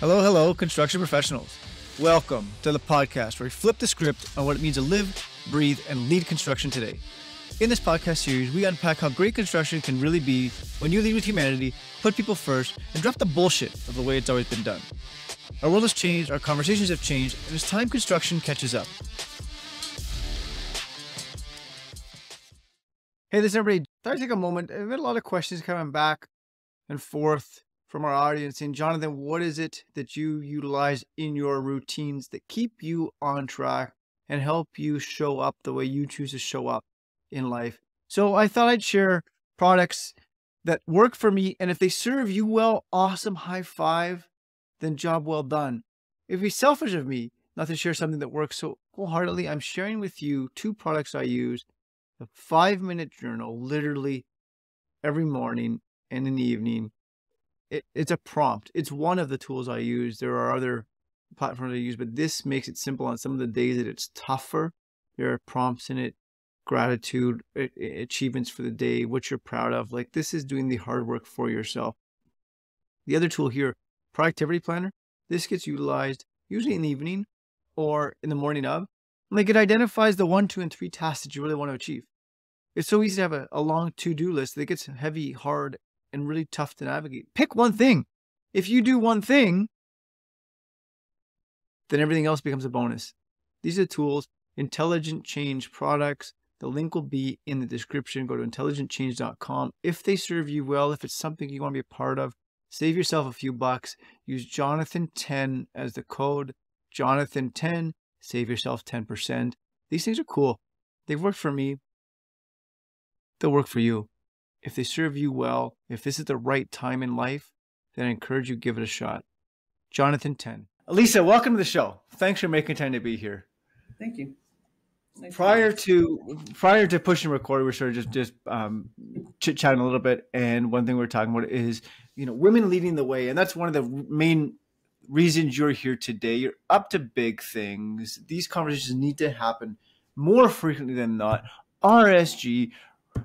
Hello, hello, construction professionals. Welcome to the podcast where we flip the script on what it means to live, breathe, and lead construction today. In this podcast series, we unpack how great construction can really be when you lead with humanity, put people first, and drop the bullshit of the way it's always been done. Our world has changed, our conversations have changed, and it's time construction catches up. Hey, listen, everybody. Thought I'd take a moment. I've had a lot of questions coming back and forth from our audience. And Jonathan, what is it that you utilize in your routines that keep you on track and help you show up the way you choose to show up in life? So I thought I'd share products that work for me. And if they serve you well, awesome, high five, then job well done. It'd be selfish of me not to share something that works so wholeheartedly, I'm sharing with you two products I use a five minute journal, literally every morning and in the evening it, it's a prompt. It's one of the tools I use. There are other platforms I use, but this makes it simple on some of the days that it's tougher. There are prompts in it, gratitude, achievements for the day, what you're proud of. Like this is doing the hard work for yourself. The other tool here, productivity planner. This gets utilized usually in the evening or in the morning of. Like it identifies the one, two, and three tasks that you really want to achieve. It's so easy to have a, a long to-do list that gets heavy, hard, and really tough to navigate. Pick one thing. If you do one thing, then everything else becomes a bonus. These are tools, intelligent change products. The link will be in the description. Go to intelligentchange.com. If they serve you well, if it's something you want to be a part of, save yourself a few bucks. Use Jonathan10 as the code. Jonathan10, save yourself 10%. These things are cool. They've worked for me. They'll work for you if they serve you well, if this is the right time in life, then I encourage you give it a shot. Jonathan 10. Lisa, welcome to the show. Thanks for making time to be here. Thank you. Nice prior to prior to pushing record, we're sort of just just um, chit chatting a little bit, and one thing we're talking about is you know women leading the way, and that's one of the main reasons you're here today. You're up to big things. These conversations need to happen more frequently than not. RSG,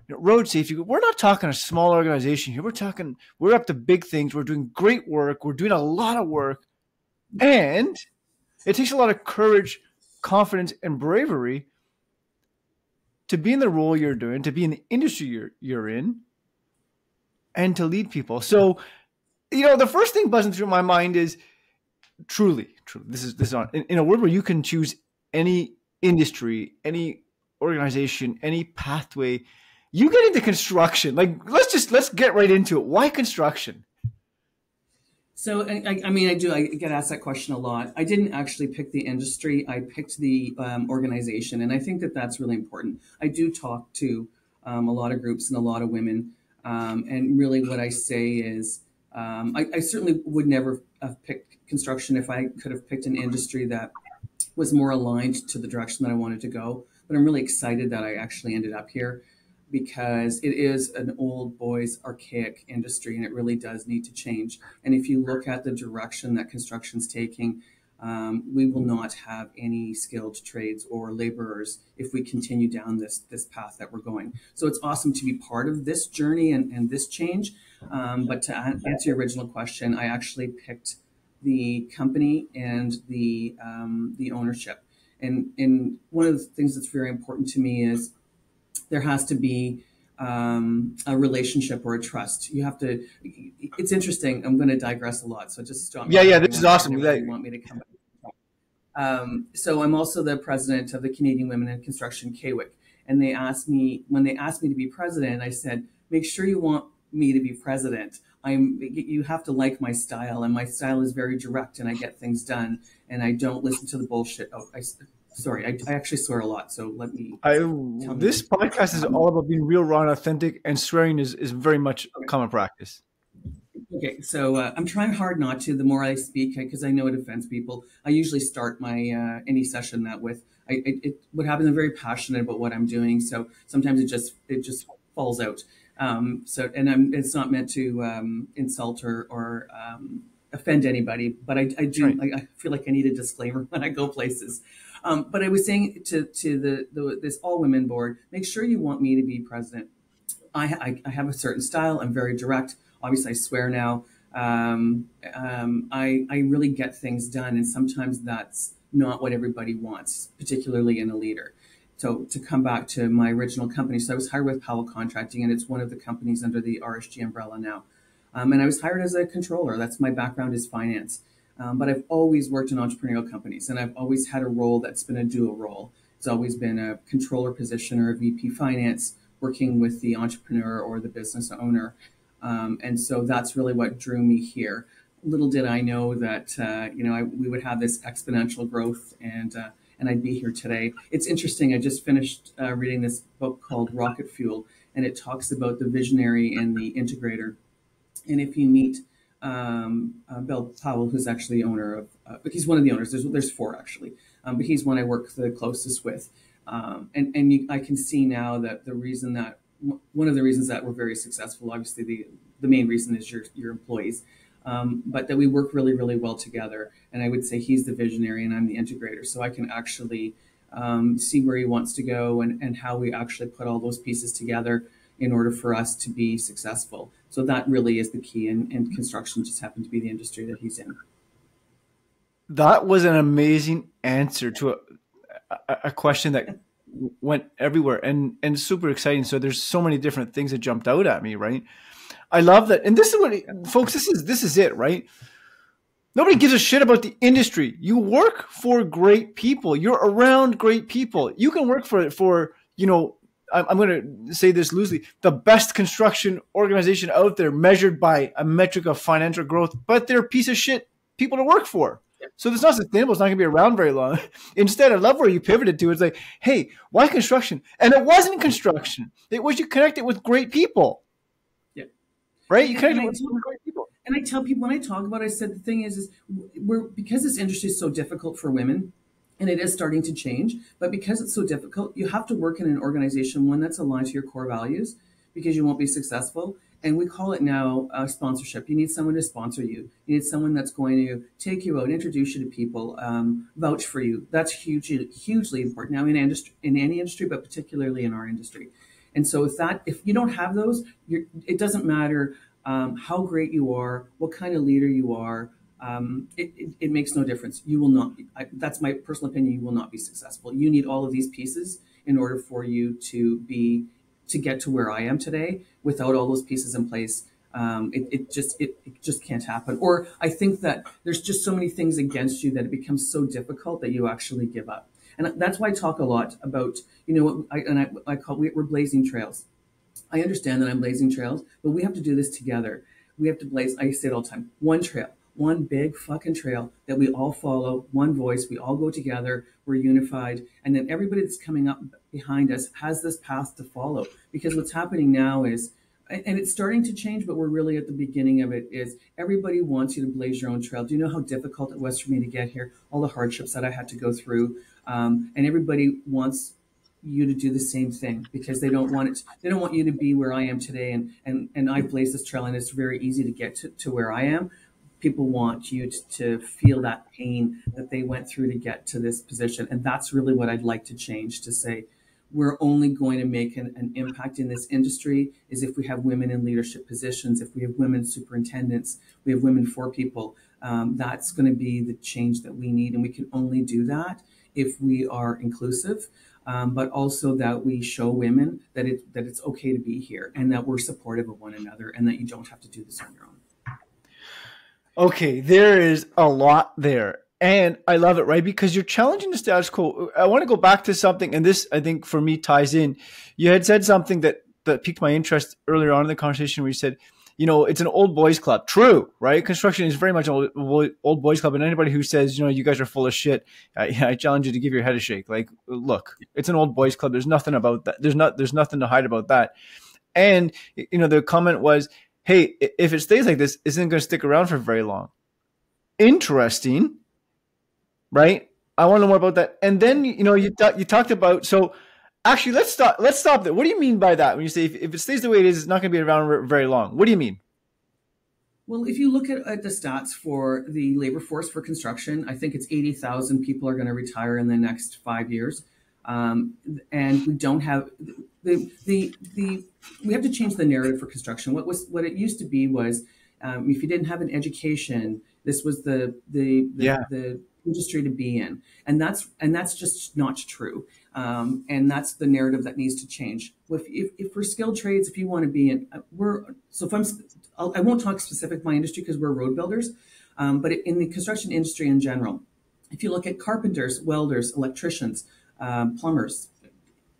you know, road safety. We're not talking a small organization here. We're talking we're up to big things. We're doing great work. We're doing a lot of work, and it takes a lot of courage, confidence, and bravery to be in the role you're doing, to be in the industry you're you're in, and to lead people. So, you know, the first thing buzzing through my mind is truly, truly. This is this is on in, in a world where you can choose any industry, any organization, any pathway you get into construction. Like, let's just let's get right into it. Why construction? So, I, I, mean, I do. I get asked that question a lot. I didn't actually pick the industry. I picked the um, organization, and I think that that's really important. I do talk to um, a lot of groups and a lot of women, um, and really, what I say is, um, I, I, certainly would never have picked construction if I could have picked an industry that was more aligned to the direction that I wanted to go. But I'm really excited that I actually ended up here because it is an old boys archaic industry and it really does need to change. And if you look at the direction that construction's taking, um, we will not have any skilled trades or laborers if we continue down this this path that we're going. So it's awesome to be part of this journey and, and this change. Um, but to answer your original question, I actually picked the company and the um, the ownership. And and one of the things that's very important to me is there has to be um, a relationship or a trust. You have to. It's interesting. I'm going to digress a lot, so just stop. Yeah, yeah, this is awesome. You want me to come? Um, so I'm also the president of the Canadian Women in Construction CWIC, and they asked me when they asked me to be president. I said, make sure you want me to be president. I'm. You have to like my style, and my style is very direct, and I get things done, and I don't listen to the bullshit. Oh, I sorry, I, I, actually swear a lot, so let me. I, this me. podcast is all about being real, raw, and authentic, and swearing is, is very much okay. common practice. Okay, so uh, I'm trying hard not to. The more I speak, because I know it offends people, I usually start my uh, any session that with I, it, it, what happens. I'm very passionate about what I'm doing, so sometimes it just it just falls out. Um, so, and I'm, it's not meant to um, insult or or um, offend anybody, but I, I do. Right. I, I, feel like I need a disclaimer when I go places. Um, but I was saying to to the, the this all women board, make sure you want me to be president. I, I, I have a certain style. I'm very direct. Obviously, I swear now. um, um, I, I really get things done. And sometimes that's not what everybody wants, particularly in a leader. So to come back to my original company, so I was hired with Powell Contracting, and it's one of the companies under the RSG umbrella now. Um, and I was hired as a controller. That's my background is finance. Um, but I've always worked in entrepreneurial companies, and I've always had a role that's been a dual role. It's always been a controller position or a VP finance, working with the entrepreneur or the business owner. Um, and so that's really what drew me here. Little did I know that uh, you know I, we would have this exponential growth, and uh, and I'd be here today. It's interesting. I just finished uh, reading this book called Rocket Fuel, and it talks about the visionary and the integrator. And if you meet um, uh, Bill Powell, who's actually the owner of, uh, he's one of the owners. There's there's four actually, um, but he's one I work the closest with. Um, and and you, I can see now that the reason that one of the reasons that we're very successful, obviously the the main reason is your your employees, um, but that we work really really well together. And I would say he's the visionary and I'm the integrator, so I can actually um, see where he wants to go and and how we actually put all those pieces together in order for us to be successful. So that really is the key, and, and construction just happened to be the industry that he's in. That was an amazing answer to a, a, question that went everywhere and and super exciting. So there's so many different things that jumped out at me, right? I love that, and this is what, folks. This is this is it, right? Nobody gives a shit about the industry. You work for great people. You're around great people. You can work for it for you know. I'm, I'm going to say this loosely: the best construction organization out there, measured by a metric of financial growth, but they're a piece of shit people to work for. So it's not sustainable. It's not going to be around very long. Instead, I love where you pivoted to. It's like, hey, why construction? And it wasn't construction. It was you connected with great people. Yeah. Right. You connect it with great people. And I tell people when I talk about, it, I said the thing is, is we're because this industry is so difficult for women, and it is starting to change. But because it's so difficult, you have to work in an organization one that's aligned to your core values, because you won't be successful and we call it now uh, sponsorship. You need someone to sponsor you. You need someone that's going to take you out, introduce you to people, um, vouch for you. That's hugely, hugely important now in industry, in any industry, but particularly in our industry. And so, if that, if you don't have those, it doesn't matter um, how great you are, what kind of leader you are. Um, it, it, it, makes no difference. You will not. I, that's my personal opinion. You will not be successful. You need all of these pieces in order for you to be to get to where I am today without all those pieces in place. Um, it, it, just it, it, just can't happen. Or I think that there's just so many things against you that it becomes so difficult that you actually give up. And that's why I talk a lot about you know I, and I, I call we're blazing trails. I understand that I'm blazing trails, but we have to do this together. We have to blaze. I say it all the time. One trail, one big fucking trail that we all follow. One voice. We all go together. We're unified, and then everybody that's coming up behind us has this path to follow. Because what's happening now is, and it's starting to change, but we're really at the beginning of it, is everybody wants you to blaze your own trail. Do you know how difficult it was for me to get here? All the hardships that I had to go through. Um, and everybody wants you to do the same thing because they don't want it they don't want you to be where I am today and and and I blaze this trail and it's very easy to get to, to where I am people want you to, to, feel that pain that they went through to get to this position and that's really what I'd like to change to say we're only going to make an, an, impact in this industry is if we have women in leadership positions, if we have women superintendents, we have women for people. Um, that's going to be the change that we need. And we can only do that if we are inclusive, um, but also that we show women that, it, that it's okay to be here and that we're supportive of one another and that you don't have to do this on your own. Okay, there is a lot there. And I love it, right? Because you're challenging the status quo. I want to go back to something, and this I think for me ties in. You had said something that that piqued my interest earlier on in the conversation where you said, you know, it's an old boys club. True, right? Construction is very much an old, old boys club, and anybody who says, you know, you guys are full of shit, I, I, challenge you to give your head a shake. Like, look, it's an old boys club. There's nothing about that. There's not. There's nothing to hide about that. And you know, the comment was, hey, if it stays like this, isn't going to stick around for very long. Interesting right? I want to know more about that. And then you know you th- you talked about so actually let's stop let's stop there. What do you mean by that when you say if, if it stays the way it is, it's not going to be around very long? What do you mean? Well, if you look at, at the stats for the labor force for construction, I think it's eighty thousand people are going to retire in the next five years, um, and we don't have the, the the we have to change the narrative for construction. What was what it used to be was Um, if you didn't have an education, this was the the the, Yeah. the industry to be in, and that's and that's just not true. Um, and that's the narrative that needs to change. If, if, if we're skilled trades, if you want to be in, uh, we're so if I'm, I'll, I won't talk specific my industry because we're road builders, um, but in the construction industry in general, if you look at carpenters, welders, electricians, um, plumbers,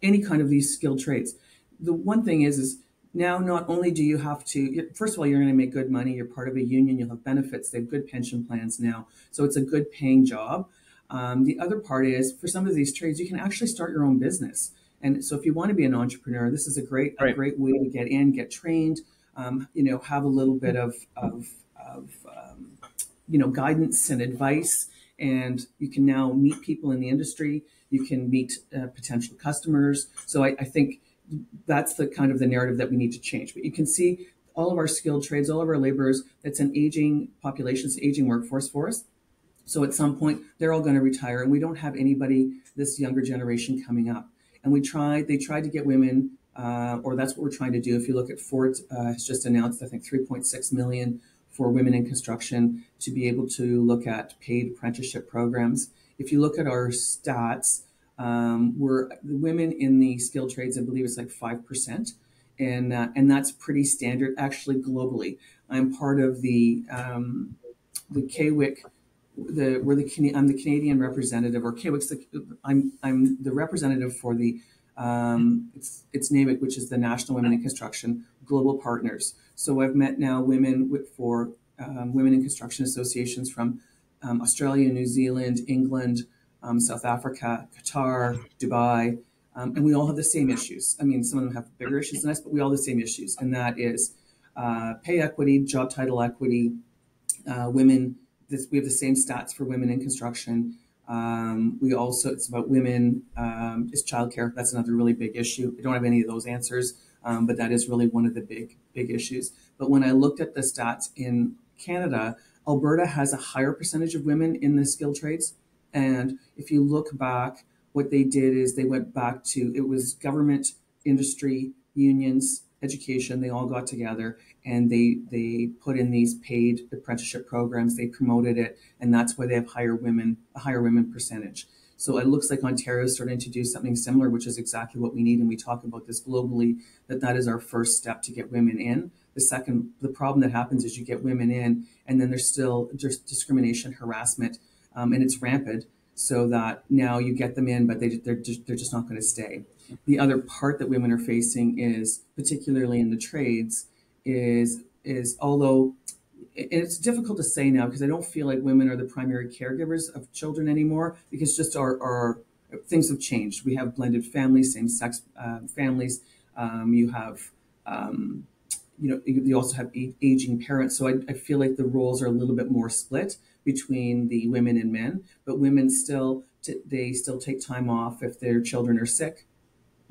any kind of these skilled trades, the one thing is is now not only do you have to first of all you're going to make good money you're part of a union you'll have benefits they have good pension plans now so it's a good paying job. Um, the other part is for some of these trades you can actually start your own business. And so if you want to be an entrepreneur this is a great Right. a great way to get in get trained um, you know have a little bit of of, of um, you know guidance and advice and you can now meet people in the industry you can meet uh, potential customers so I, I think that's the kind of the narrative that we need to change. But you can see all of our skilled trades, all of our laborers, that's an aging population, it's an aging workforce for us. So at some point, they're all going to retire, and we don't have anybody, this younger generation coming up. And we tried, they tried to get women, uh, or that's what we're trying to do. If you look at Ford, uh, has just announced, I think, 3.6 million for women in construction to be able to look at paid apprenticeship programs. If you look at our stats, um, we're the women in the skilled trades, I believe it's like five percent, and uh, and that's pretty standard actually globally. I'm part of the um, the CWIC, the we're the I'm the Canadian representative, or CWIC's the I'm I'm the representative for the um, it's it's NAWIC, which is the National Women in Construction Global Partners. So I've met now women with, for um, women in construction associations from um, Australia, New Zealand, England um, South Africa, Qatar, Dubai, um, and we all have the same issues. I mean, some of them have bigger issues than us, but we all have the same issues, and that is uh, pay equity, job title equity, uh, women. This, we have the same stats for women in construction. Um, we also it's about women. Um, it's childcare. That's another really big issue. I don't have any of those answers, um, but that is really one of the big big issues. But when I looked at the stats in Canada, Alberta has a higher percentage of women in the skilled trades. And if you look back, what they did is they went back to it was government, industry, unions, education. They all got together and they they put in these paid apprenticeship programs. They promoted it, and that's why they have higher women a higher women percentage. So it looks like Ontario is starting to do something similar, which is exactly what we need. And we talk about this globally that that is our first step to get women in. The second, the problem that happens is you get women in, and then there's still just discrimination, harassment um, and it's rampant. So that now you get them in, but they they're just, they're just not going to stay. The other part that women are facing is, particularly in the trades, is is although it's difficult to say now because I don't feel like women are the primary caregivers of children anymore because just our, our things have changed. We have blended families, same sex uh, families. Um, you have um, you know you also have aging parents. So I, I feel like the roles are a little bit more split between the women and men, but women still t- they still take time off if their children are sick,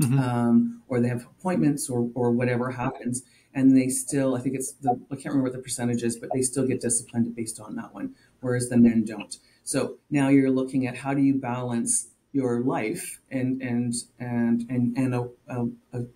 Mhm. um, or they have appointments, or or whatever happens, and they still I think it's the I can't remember what the percentage is, but they still get disciplined based on that one, whereas the men don't. So now you're looking at how do you balance your life and and and and and a, a,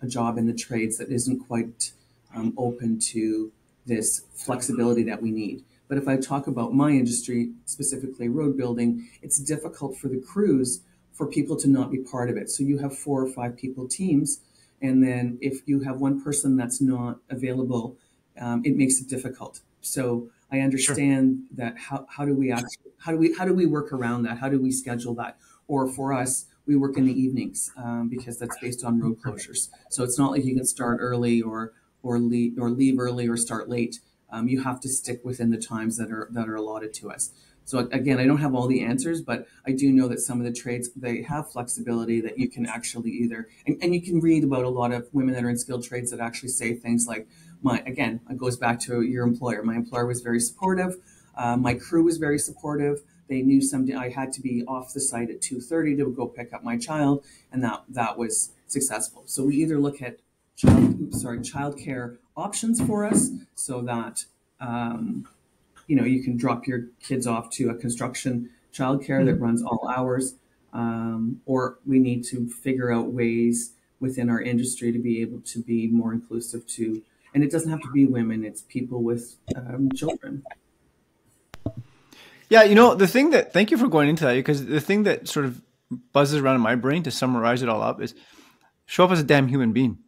a job in the trades that isn't quite um, open to this flexibility that we need. But if I talk about my industry, specifically road building, it's difficult for the crews for people to not be part of it. So you have four or five people teams, and then if you have one person that's not available, um, it makes it difficult. So I understand that how, how do we actually how do we how do we work around that? How do we schedule that? Or for us, we work in the evenings um, because that's based on road closures. So it's not like you can start early or or leave or leave early or start late um, you have to stick within the times that are that are allotted to us. So again, I don't have all the answers, but I do know that some of the trades they have flexibility that you can actually either and, and you can read about a lot of women that are in skilled trades that actually say things like my again it goes back to your employer. My employer was very supportive. Uh, my crew was very supportive. They knew someday I had to be off the site at two thirty to go pick up my child, and that that was successful. So we either look at child oops, sorry childcare options for us so that um, you know you can drop your kids off to a construction childcare that runs all hours um, or we need to figure out ways within our industry to be able to be more inclusive to and it doesn't have to be women; it's people with um, children. Yeah, you know the thing that. Thank you for going into that because the thing that sort of buzzes around in my brain to summarize it all up is show up as a damn human being.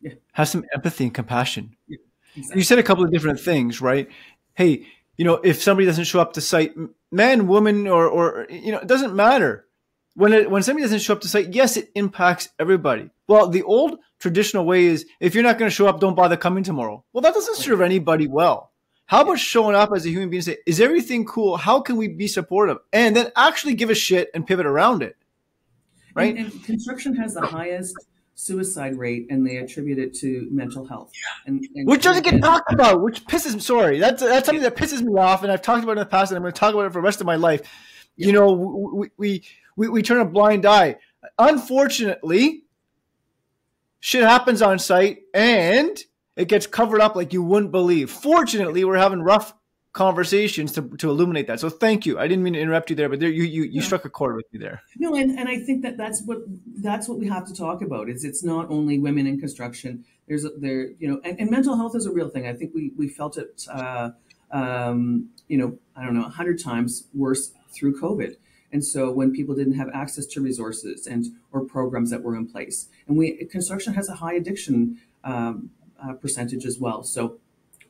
Yeah. Have some empathy and compassion. Yeah, exactly. You said a couple of different things, right? Hey, you know, if somebody doesn't show up to site, man, woman, or or you know, it doesn't matter. When it, when somebody doesn't show up to site, yes, it impacts everybody. Well, the old traditional way is if you're not going to show up, don't bother coming tomorrow. Well, that doesn't serve anybody well. How about showing up as a human being and say, is everything cool? How can we be supportive? And then actually give a shit and pivot around it. Right? And, and construction has the highest suicide rate and they attribute it to mental health. And, and which doesn't get talked about, which pisses me. Sorry, that's that's something that pisses me off, and I've talked about it in the past, and I'm going to talk about it for the rest of my life. You know, we we, we we turn a blind eye. Unfortunately, shit happens on site, and it gets covered up like you wouldn't believe. Fortunately, we're having rough conversations to, to illuminate that. So thank you. I didn't mean to interrupt you there, but there you you, you yeah. struck a chord with me there. No, and, and I think that that's what that's what we have to talk about. Is it's not only women in construction. There's a, there you know, and, and, mental health is a real thing. I think we we felt it. Uh, um, you know, I don't know, a hundred times worse through COVID. And so when people didn't have access to resources and or programs that were in place, and we construction has a high addiction um, uh, percentage as well. So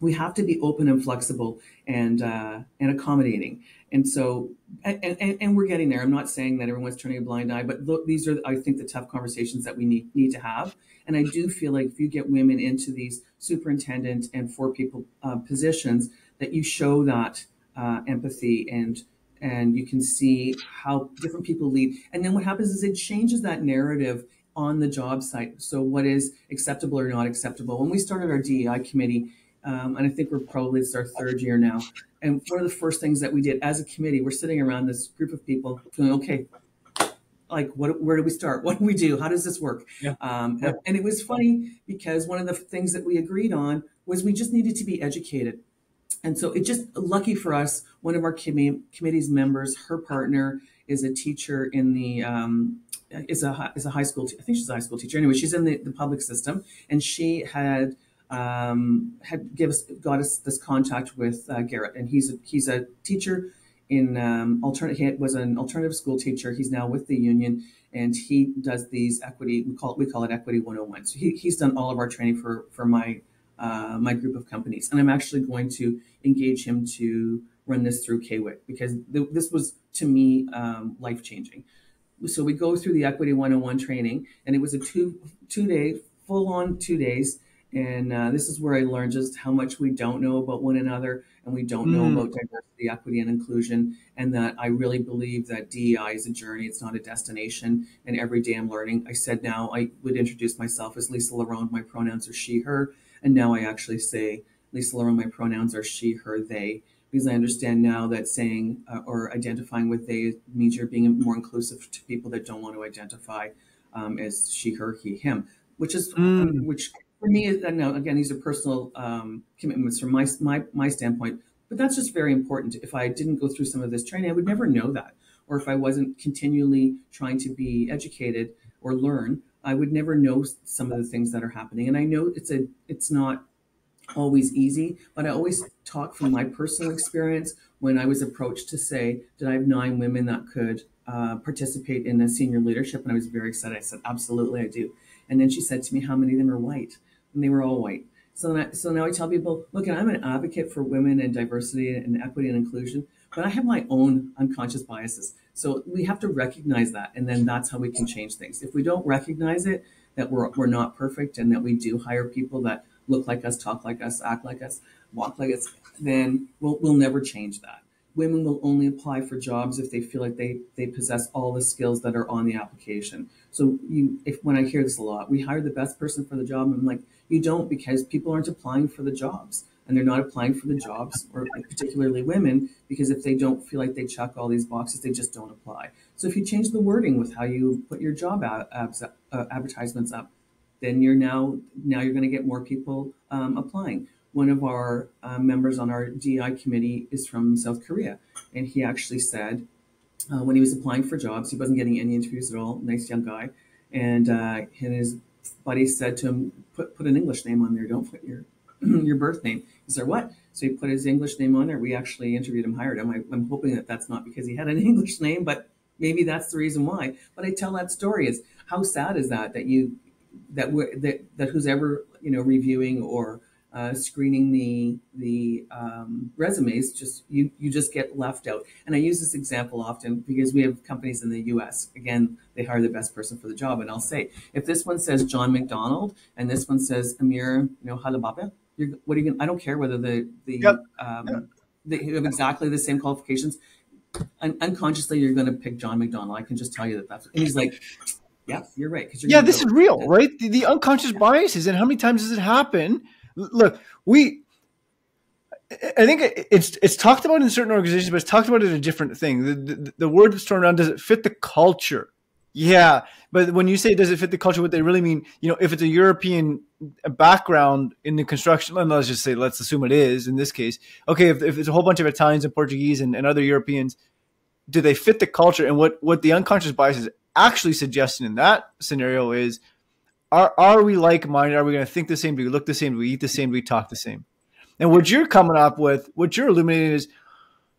we have to be open and flexible and uh, and accommodating. And so, and, and, and, we're getting there. I'm not saying that everyone's turning a blind eye, but these are, I think, the tough conversations that we need need to have. And I do feel like if you get women into these superintendent and four people uh, positions, that you show that uh, empathy and and you can see how different people lead. And then what happens is it changes that narrative on the job site. So what is acceptable or not acceptable? When we started our DEI committee, um, and I think we're probably it's our third year now. And one of the first things that we did as a committee, we're sitting around this group of people going, okay, like what, where do we start? What do we do? How does this work? Yeah. Um, yeah. And it was funny because one of the things that we agreed on was we just needed to be educated. And so it just lucky for us, one of our committee, committee's members, her partner is a teacher in the um, is a is a high school. I think she's a high school teacher. Anyway, she's in the, the public system, and she had um, had give us got us this contact with uh, Garrett, and he's a, he's a teacher in um, alternative. He was an alternative school teacher. He's now with the union, and he does these equity. We call it we call it Equity 101. So he, he's done all of our training for for my uh, my group of companies, and I'm actually going to engage him to run this through CWIC because th- this was to me um, life changing so we go through the equity 101 training and it was a two two day full on two days and uh, this is where i learned just how much we don't know about one another and we don't know mm. about diversity equity and inclusion and that i really believe that dei is a journey it's not a destination and every day i'm learning i said now i would introduce myself as lisa Laronde my pronouns are she her and now i actually say lisa Laronde my pronouns are she her they because I understand now that saying uh, or identifying with they means you're being more inclusive to people that don't want to identify um, as she, her, he, him, which is mm. which for me again these are personal um, commitments from my my my standpoint, but that's just very important. If I didn't go through some of this training, I would never know that, or if I wasn't continually trying to be educated or learn, I would never know some of the things that are happening. And I know it's a it's not always easy, but I always talk from my personal experience when I was approached to say, did I have nine women that could uh, participate in a senior leadership? And I was very excited. I said, absolutely, I do. And then she said to me, how many of them are white? And they were all white. So, I, so now I tell people, look, I'm an advocate for women and diversity and equity and inclusion, but I have my own unconscious biases. So we have to recognize that, and then that's how we can change things. If we don't recognize it, that we're, we're not perfect and that we do hire people that look like us, talk like us, act like us, walk like us, then we'll, we'll never change that. Women will only apply for jobs if they feel like they, they possess all the skills that are on the application. So you, if when I hear this a lot, we hire the best person for the job, I'm like, you don't because people aren't applying for the jobs and they're not applying for the jobs, or particularly women, because if they don't feel like they check all these boxes, they just don't apply. So if you change the wording with how you put your job uh, advertisements up, then you're now now you're going to get more people um, applying. One of our uh, members on our DEI committee is from South Korea, and he actually said uh, when he was applying for jobs, he wasn't getting any interviews at all. Nice young guy, and uh, and his buddy said to him, "Put put an English name on there. Don't put your your birth name. He said, what? So he put his English name on there. We actually interviewed him, hired him. I, I'm hoping that that's not because he had an English name, but maybe that's the reason why. But I tell that story is how sad is that that you that that that who's ever you know reviewing or uh, screening the the um, resumes, just you you just get left out. And I use this example often because we have companies in the U.S. Again, they hire the best person for the job, and I'll say if this one says John McDonald and this one says Amir, you know Halababa, you're, what are you? Gonna, I don't care whether the the yep. um, yep. they have exactly the same qualifications. Un- unconsciously, you're going to pick John McDonald. I can just tell you that that's. And he's like, "Yeah, you're right." You're yeah, this is real, right? The, the unconscious biases, and how many times does it happen? Look, we I think it's it's talked about in certain organizations, but it's talked about in a different thing. The, the, the word that's thrown around does it fit the culture? Yeah, but when you say does it fit the culture, what they really mean, you know, if it's a European background in the construction, let's just say, let's assume it is in this case. Okay, if, if it's a whole bunch of Italians and Portuguese and, and other Europeans, do they fit the culture? And what what the unconscious bias is actually suggesting in that scenario is are are we like minded? Are we going to think the same? Do we look the same? Do we eat the same? Do we talk the same? And what you're coming up with, what you're illuminating is,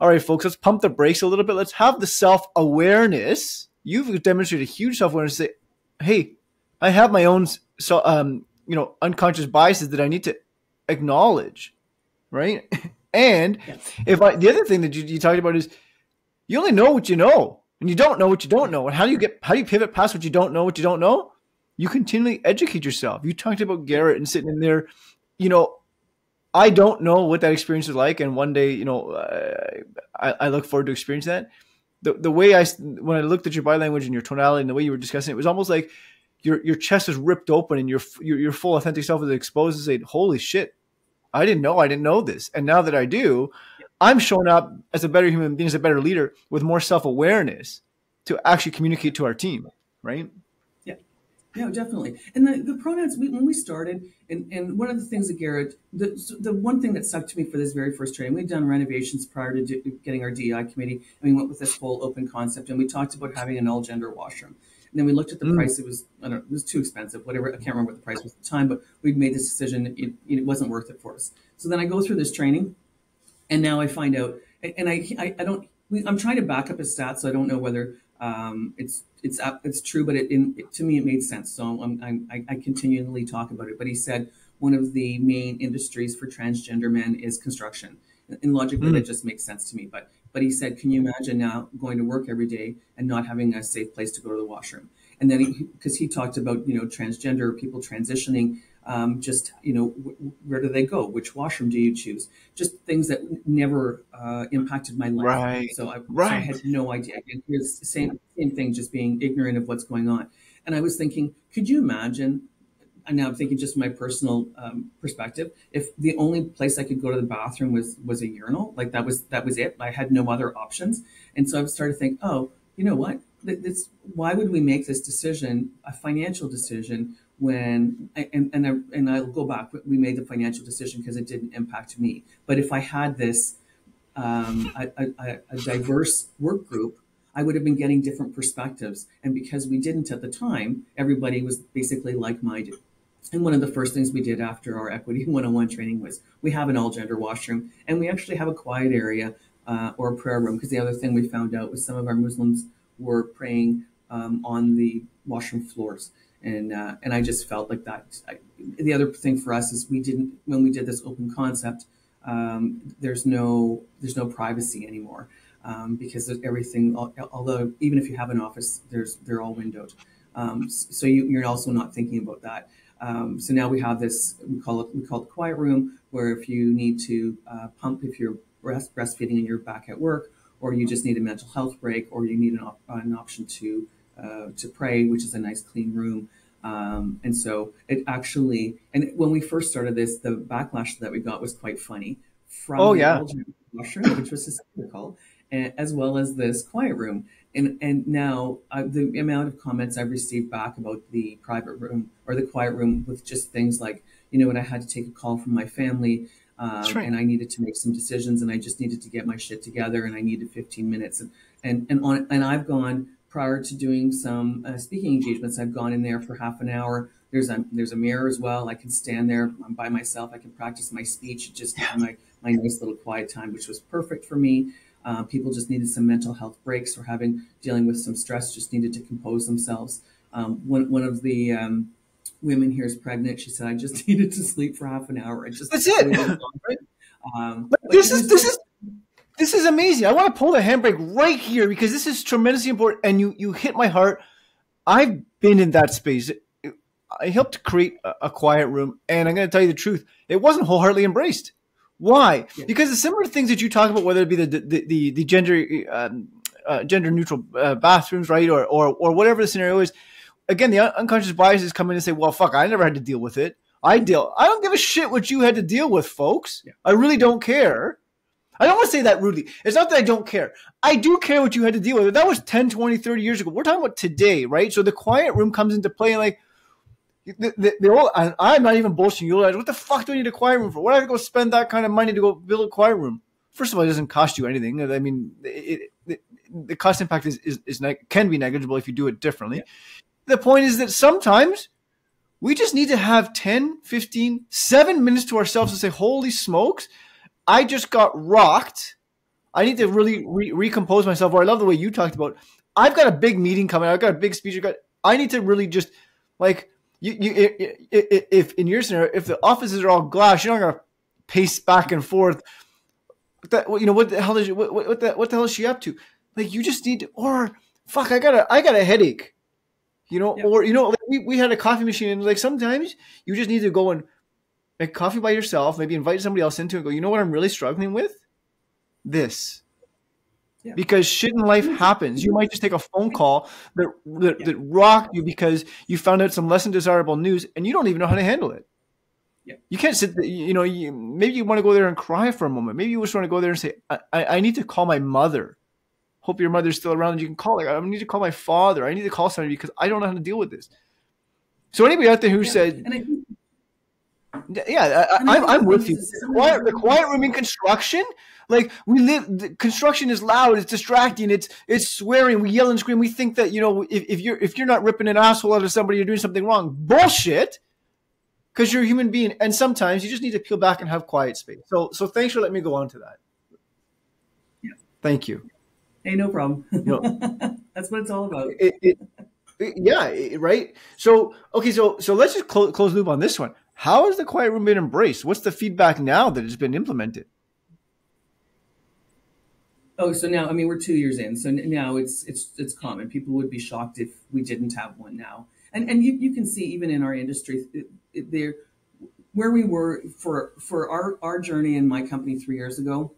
all right, folks, let's pump the brakes a little bit. Let's have the self awareness. You've demonstrated a huge self awareness. Say, hey, I have my own so um you know unconscious biases that I need to acknowledge, right? and yes. if I the other thing that you, you talked about is you only know what you know, and you don't know what you don't know. And how do you get how do you pivot past what you don't know, what you don't know? You continually educate yourself. You talked about Garrett and sitting in there, you know, I don't know what that experience is like, and one day, you know, I, I, look forward to experience that. The the way I when I looked at your body language and your tonality and the way you were discussing it, it was almost like your your chest is ripped open and your your, your full authentic self is exposed and say, "Holy shit, I didn't know I didn't know this," and now that I do, I'm showing up as a better human being, as a better leader, with more self awareness to actually communicate to our team, right? Yeah, definitely. And the, the pronouns, we, when we started, and, and one of the things that Garrett, the, the one thing that stuck to me for this very first training, we'd done renovations prior to do, getting our DEI committee, and we went with this whole open concept, and we talked about having an all gender washroom. And then we looked at the mm. price. It was I don't know, it was too expensive, whatever. I can't remember what the price was at the time, but we'd made this decision. It, it wasn't worth it for us. So then I go through this training, and now I find out, and I I, I don't. we I'm trying to back up his stats, so I don't know whether um, it's it's it's true, but it, in, it, to me it made sense. So I'm, I'm, i continually talk about it. But he said one of the main industries for transgender men is construction. And logically, mm. that just makes sense to me. But but he said, can you imagine now going to work every day and not having a safe place to go to the washroom? And then because he, he, talked about you know transgender people transitioning um, just you know where do they go? Which washroom do you choose? Just things that never uh, impacted my life. Right. So I, right. so I, had no idea. Again, here's the same same thing just being ignorant of what's going on. And i was thinking could you imagine and now i'm thinking just from my personal um, perspective if the only place i could go to the bathroom was was a urinal like that was that was it. I had no other options. And so i started to think oh you know what? This, why would we make this decision a financial decision when and and I, and I'll go back. We made the financial decision because it didn't impact me. But if I had this um, a, a, a, diverse work group, I would have been getting different perspectives. And because we didn't at the time, everybody was basically like minded. And one of the first things we did after our equity 101 training was we have an all gender washroom and we actually have a quiet area uh, or a prayer room. Because the other thing we found out was some of our Muslims were praying um, on the washroom floors and uh, and I just felt like that. I, the other thing for us is we didn't when we did this open concept. Um, there's no there's no privacy anymore um, because everything. Although even if you have an office, there's they're all windowed. Um, so you, are also not thinking about that. Um, so now we have this we call it we call it quiet room where if you need to uh, pump if you're breast, breastfeeding and you're back at work or you just need a mental health break or you need an, op- an option to uh, to pray, which is a nice clean room. Um, and so it actually, and when we first started this, the backlash that we got was quite funny from oh, yeah. mushroom, which was hysterical, and, as well as this quiet room. And and now uh, the amount of comments I've received back about the private room or the quiet room with just things like, you know, when I had to take a call from my family. Um, right. And I needed to make some decisions, and I just needed to get my shit together, and I needed 15 minutes, and and and on, and I've gone prior to doing some uh, speaking engagements, I've gone in there for half an hour There's a there's a mirror as well. I can stand there. I'm by myself. I can practice my speech. Just my my nice little quiet time, which was perfect for me. Uh, people just needed some mental health breaks or having dealing with some stress. Just needed to compose themselves. Um, one one of the um, women here is pregnant. She said, "I just needed to sleep for half an hour." I just that's it. Um, but this is this is this is amazing. I want to pull the handbrake right here because this is tremendously important, and you you hit my heart. I've been in that space. I helped create a, a quiet room, and I'm going to tell you the truth. It wasn't wholeheartedly embraced. Why? Because the similar things that you talk about, whether it be the the the, the gender um, uh, gender neutral uh, bathrooms, right, or or or whatever the scenario is. Again, the un- unconscious biases come in and say, "Well, fuck, I never had to deal with it. I deal. I don't give a shit what you had to deal with, folks. Yeah. I really don't care." I don't want to say that rudely. It's not that I don't care. I do care what you had to deal with. That was 10, 20, 30 years ago. We're talking about today, right? So the quiet room comes into play. like, the, the, the old, I'm not even bullshitting you. What the fuck do I need a quiet room for? Why do I have to go spend that kind of money to go build a quiet room? First of all, it doesn't cost you anything. I mean, it, it, the cost impact is, is, is can be negligible if you do it differently. Yeah. The point is that sometimes we just need to have 10, 15, seven minutes to ourselves to say, holy smokes, I just got rocked. I need to really re- recompose myself. Or I love the way you talked about. I've got a big meeting coming. I've got a big speech. I've got. I need to really just like you. You if in your scenario, if the offices are all glass, you're not gonna pace back and forth. That you know what the hell is she, what what the what the hell is she up to? Like you just need to, or fuck, I got a I got a headache. You know, or you know, like we, we had a coffee machine, and like sometimes you just need to go and make coffee by yourself, maybe invite somebody else into it go, you know what I'm really struggling with? This. Yeah. Because shit in life happens. You might just take a phone call that that, yeah. that rocked you because you found out some less than desirable news and you don't even know how to handle it. Yeah. You can't sit. You know, you, maybe you want to go there and cry for a moment. Maybe you just want to go there and say, I, I, I need to call my mother. Hope your mother's still around and you can call. Like, I need to call my father. I need to call somebody because I don't know how to deal with this." So anybody out there who yeah. said, yeah, I, am I'm with you. The quiet, the quiet room in construction, like we live. construction is loud. It's distracting. It's it's swearing. We yell and scream. We think that you know if, if you're if you're not ripping an asshole out of somebody, you're doing something wrong. Bullshit. Because you're a human being, and sometimes you just need to peel back and have quiet space. So so thanks for letting me go on to that. Yeah. Thank you. Hey, no problem. Know, That's what it's all about. It, it, it, yeah, right. So okay, so so let's just close close loop on this one. How has the quiet room been embraced? What's the feedback now that it's been implemented? Oh, so now I mean we're two years in, so now it's it's it's common. People would be shocked if we didn't have one now, and and you, you can see even in our industry, there where we were for for our our journey in my company three years ago.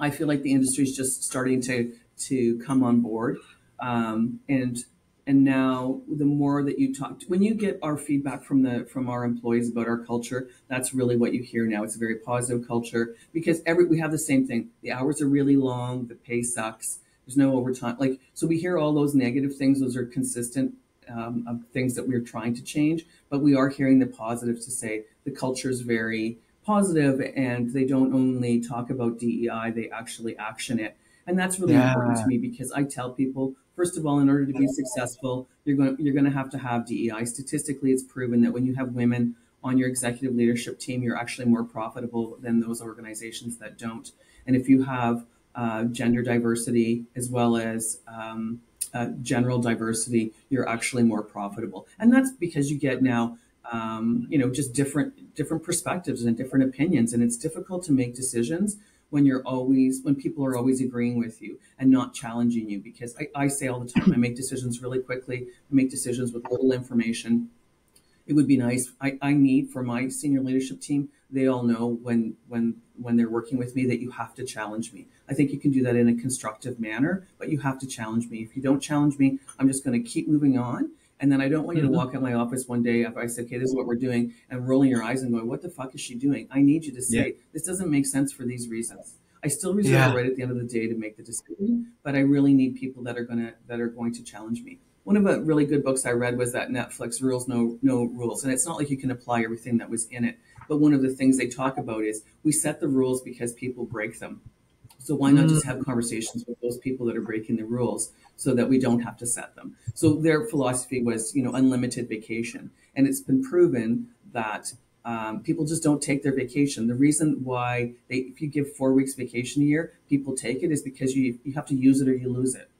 I feel like the industry is just starting to to come on board, um, and and now the more that you talk to, when you get our feedback from the from our employees about our culture that's really what you hear now. It's a very positive culture because every we have the same thing. The hours are really long. The pay sucks. There's no overtime. Like so we hear all those negative things. Those are consistent um, of things that we're trying to change but we are hearing the positives to say the culture is very positive and they don't only talk about dei they actually action it. And that's really yeah. important to me because i tell people First of all, in order to be successful, you're going you're going to have to have DEI. Statistically, it's proven that when you have women on your executive leadership team, you're actually more profitable than those organizations that don't. And if you have uh, gender diversity as well as um, uh, general diversity, you're actually more profitable. And that's because you get now, um, you know, just different different perspectives and different opinions, and it's difficult to make decisions when you're always when people are always agreeing with you and not challenging you because I, I say all the time i make decisions really quickly i make decisions with little information. It would be nice I, I need for my senior leadership team they all know when when when they're working with me that you have to challenge me. I think you can do that in a constructive manner but you have to challenge me. If you don't challenge me i'm just going to keep moving on and then I don't want you to mm-hmm. walk in my office one day after I said, okay, this is what we're doing, and rolling your eyes and going, what the fuck is she doing? I need you to say, yeah. this doesn't make sense for these reasons. I still reserve yeah. the right at the end of the day to make the decision, but I really need people that are gonna that are going to challenge me. One of the really good books I read was that Netflix Rules No No Rules, and it's not like you can apply everything that was in it, but one of the things they talk about is we set the rules because people break them. So why not just have conversations with those people that are breaking the rules so that we don't have to set them? So their philosophy was, you know, unlimited vacation, and it's been proven that um, people just don't take their vacation. The reason why they, if you give four weeks vacation a year, people take it is because you you have to use it or you lose it.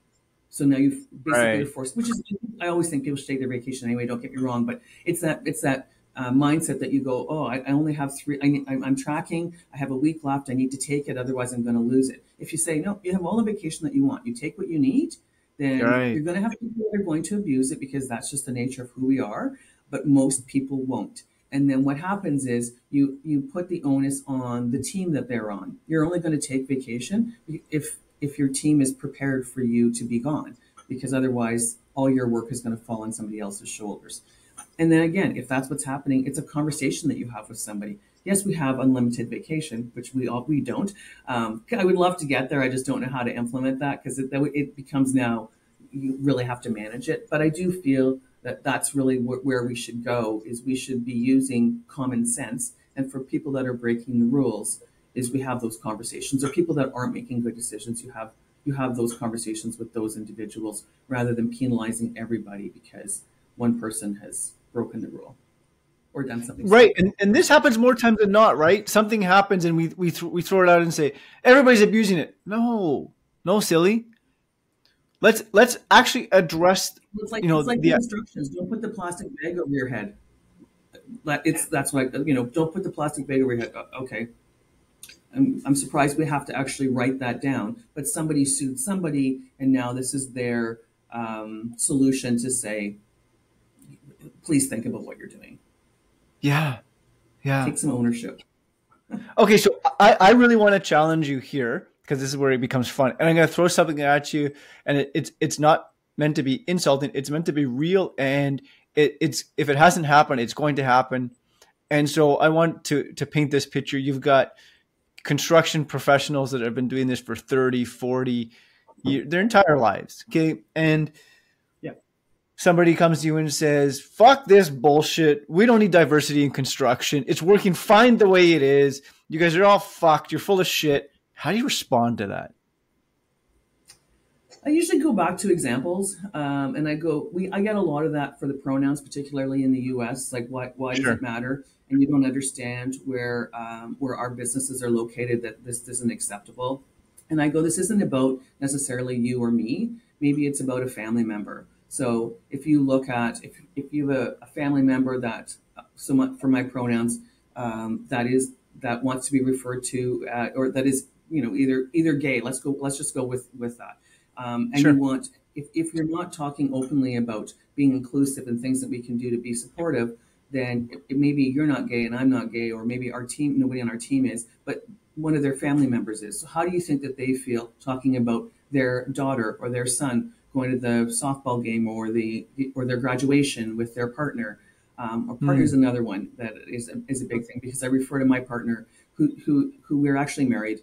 So now you've basically Right. forced, which is I always think people should take their vacation anyway. Don't get me wrong, but it's that it's that uh, mindset that you go, oh, I, I only have three. I, I'm tracking. I have a week left. I need to take it, otherwise I'm going to lose it. If you say no, you have all the vacation that you want. You take what you need. Then Right. you're going to have people that are going to abuse it because that's just the nature of who we are. But most people won't. And then what happens is you you put the onus on the team that they're on. You're only going to take vacation if if your team is prepared for you to be gone, because otherwise all your work is going to fall on somebody else's shoulders. And then again, if that's what's happening, it's a conversation that you have with somebody. Yes, we have unlimited vacation, which we all we don't. Um, I would love to get there. I just don't know how to implement that because it, it becomes now you really have to manage it. But I do feel that that's really wh- where we should go. Is we should be using common sense, and for people that are breaking the rules, is we have those conversations. Or people that aren't making good decisions, you have you have those conversations with those individuals rather than penalizing everybody because one person has broken the rule or done something. Right, and, and this happens more times than not, right? Something happens and we we th- we throw it out and say everybody's abusing it. No, no, silly. Let's let's actually address. It's like you know, it's like the- the instructions. Don't put the plastic bag over your head. It's that's like you know. Don't put the plastic bag over your head. Okay. I'm, I'm surprised we have to actually write that down. But somebody sued somebody, and now this is their um, solution to say, please think about what you're doing. Yeah, yeah. Take some ownership. Okay, so I, I really want to challenge you here because this is where it becomes fun, and I'm going to throw something at you, and it, it's it's not meant to be insulting; it's meant to be real, and it, it's if it hasn't happened, it's going to happen, and so I want to to paint this picture. You've got construction professionals that have been doing this for 30, 40 years, their entire lives, okay, and. Somebody comes to you and says, fuck this bullshit. We don't need diversity in construction. It's working fine the way it is. You guys are all fucked. You're full of shit. How do you respond to that? I usually go back to examples, um, and I go. We I get a lot of that for the pronouns, particularly in the U.S. Like, why why does it matter? And you don't understand where um, where our businesses are located. That this isn't acceptable. And I go, this isn't about necessarily you or me. Maybe it's about a family member. So if you look at if if you have a, a family member that so much for my pronouns um, that is that wants to be referred to uh, or that is you know either either gay. Let's go. Let's just go with with that um, and Sure. you want if, if you're not talking openly about being inclusive and things that we can do to be supportive then it, it- maybe you're not gay and i'm not gay or maybe our team nobody on our team is but one of their family members is so how do you think that they feel talking about their daughter or their son going to the softball game or the or their graduation with their partner um, or partner is another one that is a, is a big thing because i refer to my partner who who who we're actually married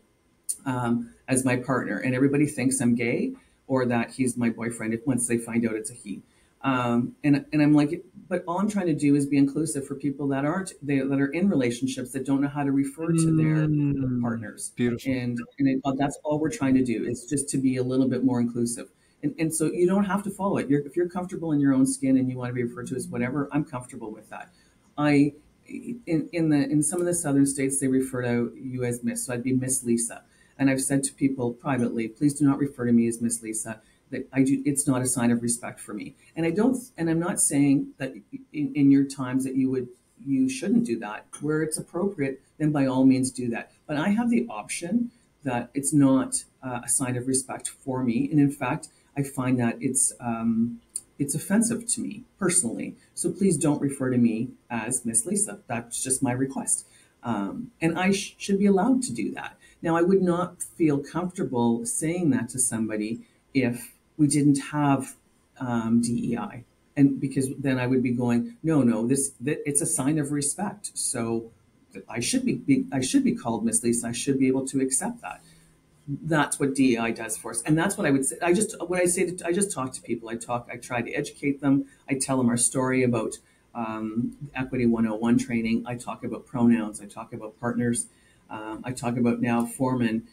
um, as my partner, and everybody thinks I'm gay or that he's my boyfriend. If once they find out it's a he, um, and and I'm like, but all I'm trying to do is be inclusive for people that aren't they, that are in relationships that don't know how to refer to their Mm. partners, Beautiful. and and it, that's all we're trying to do is just to be a little bit more inclusive. And, and so you don't have to follow it. You're, if you're comfortable in your own skin and you want to be referred to as whatever, I'm comfortable with that. I in in the in some of the southern states they refer to you as Miss, so I'd be Miss Lisa. And I've said to people privately, please do not refer to me as Miss Lisa. That I do, it's not a sign of respect for me. And I don't, and I'm not saying that in, in your times that you would, you shouldn't do that. Where it's appropriate, then by all means do that. But I have the option that it's not uh, a sign of respect for me. And in fact, I find that it's um, it's offensive to me personally. So please don't refer to me as Miss Lisa. That's just my request. Um, and I sh- should be allowed to do that. Now, I would not feel comfortable saying that to somebody if we didn't have um, DEI, and because then I would be going, no, no, this that it's a sign of respect. So I should be, be I should be called Miss Lisa. I should be able to accept that that's what DEI does for us. And that's what I would say. I just, what I say, to, I just talk to people. I talk, I try to educate them. I tell them our story about um, Equity 101 training. I talk about pronouns. I talk about partners. Um, I talk about now foreman.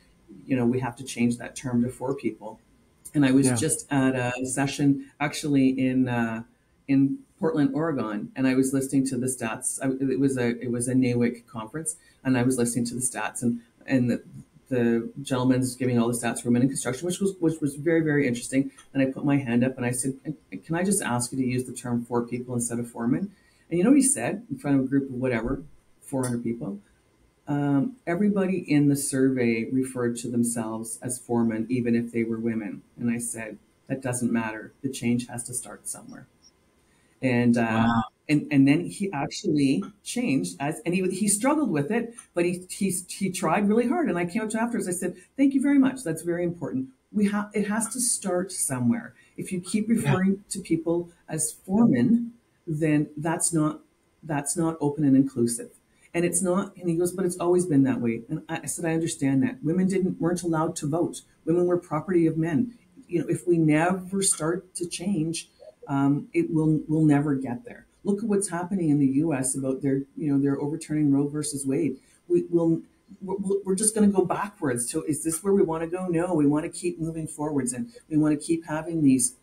you know, we have to change that term to four people. And I was yeah. just at a session actually in uh, in Portland, Oregon, and I was listening to the stats. I, it was a it was a NAWIC conference, and I was listening to the stats, and and the, the gentleman's giving all the stats for women in construction, which was which was very very interesting. And I put my hand up and I said, "Can I just ask you to use the term for people instead of foreman?" And you know what he said in front of a group of whatever, 400 people. Um, everybody in the survey referred to themselves as foremen, even if they were women. And I said, that doesn't matter. The change has to start somewhere. And, uh, wow. And, and then he actually changed as, and he, he struggled with it, but he, he, he tried really hard. And I came up to afterwards. I said, thank you very much. That's very important. We have, it has to start somewhere. If you keep referring yeah. to people as foremen, then that's not, that's not open and inclusive and it's not and he goes but it's always been that way and i said i understand that women didn't weren't allowed to vote women were property of men you know if we never start to change um, it will will never get there look at what's happening in the us about their you know they're overturning roe versus wade we will we're just going to go backwards to is this where we want to go no we want to keep moving forwards and we want to keep having these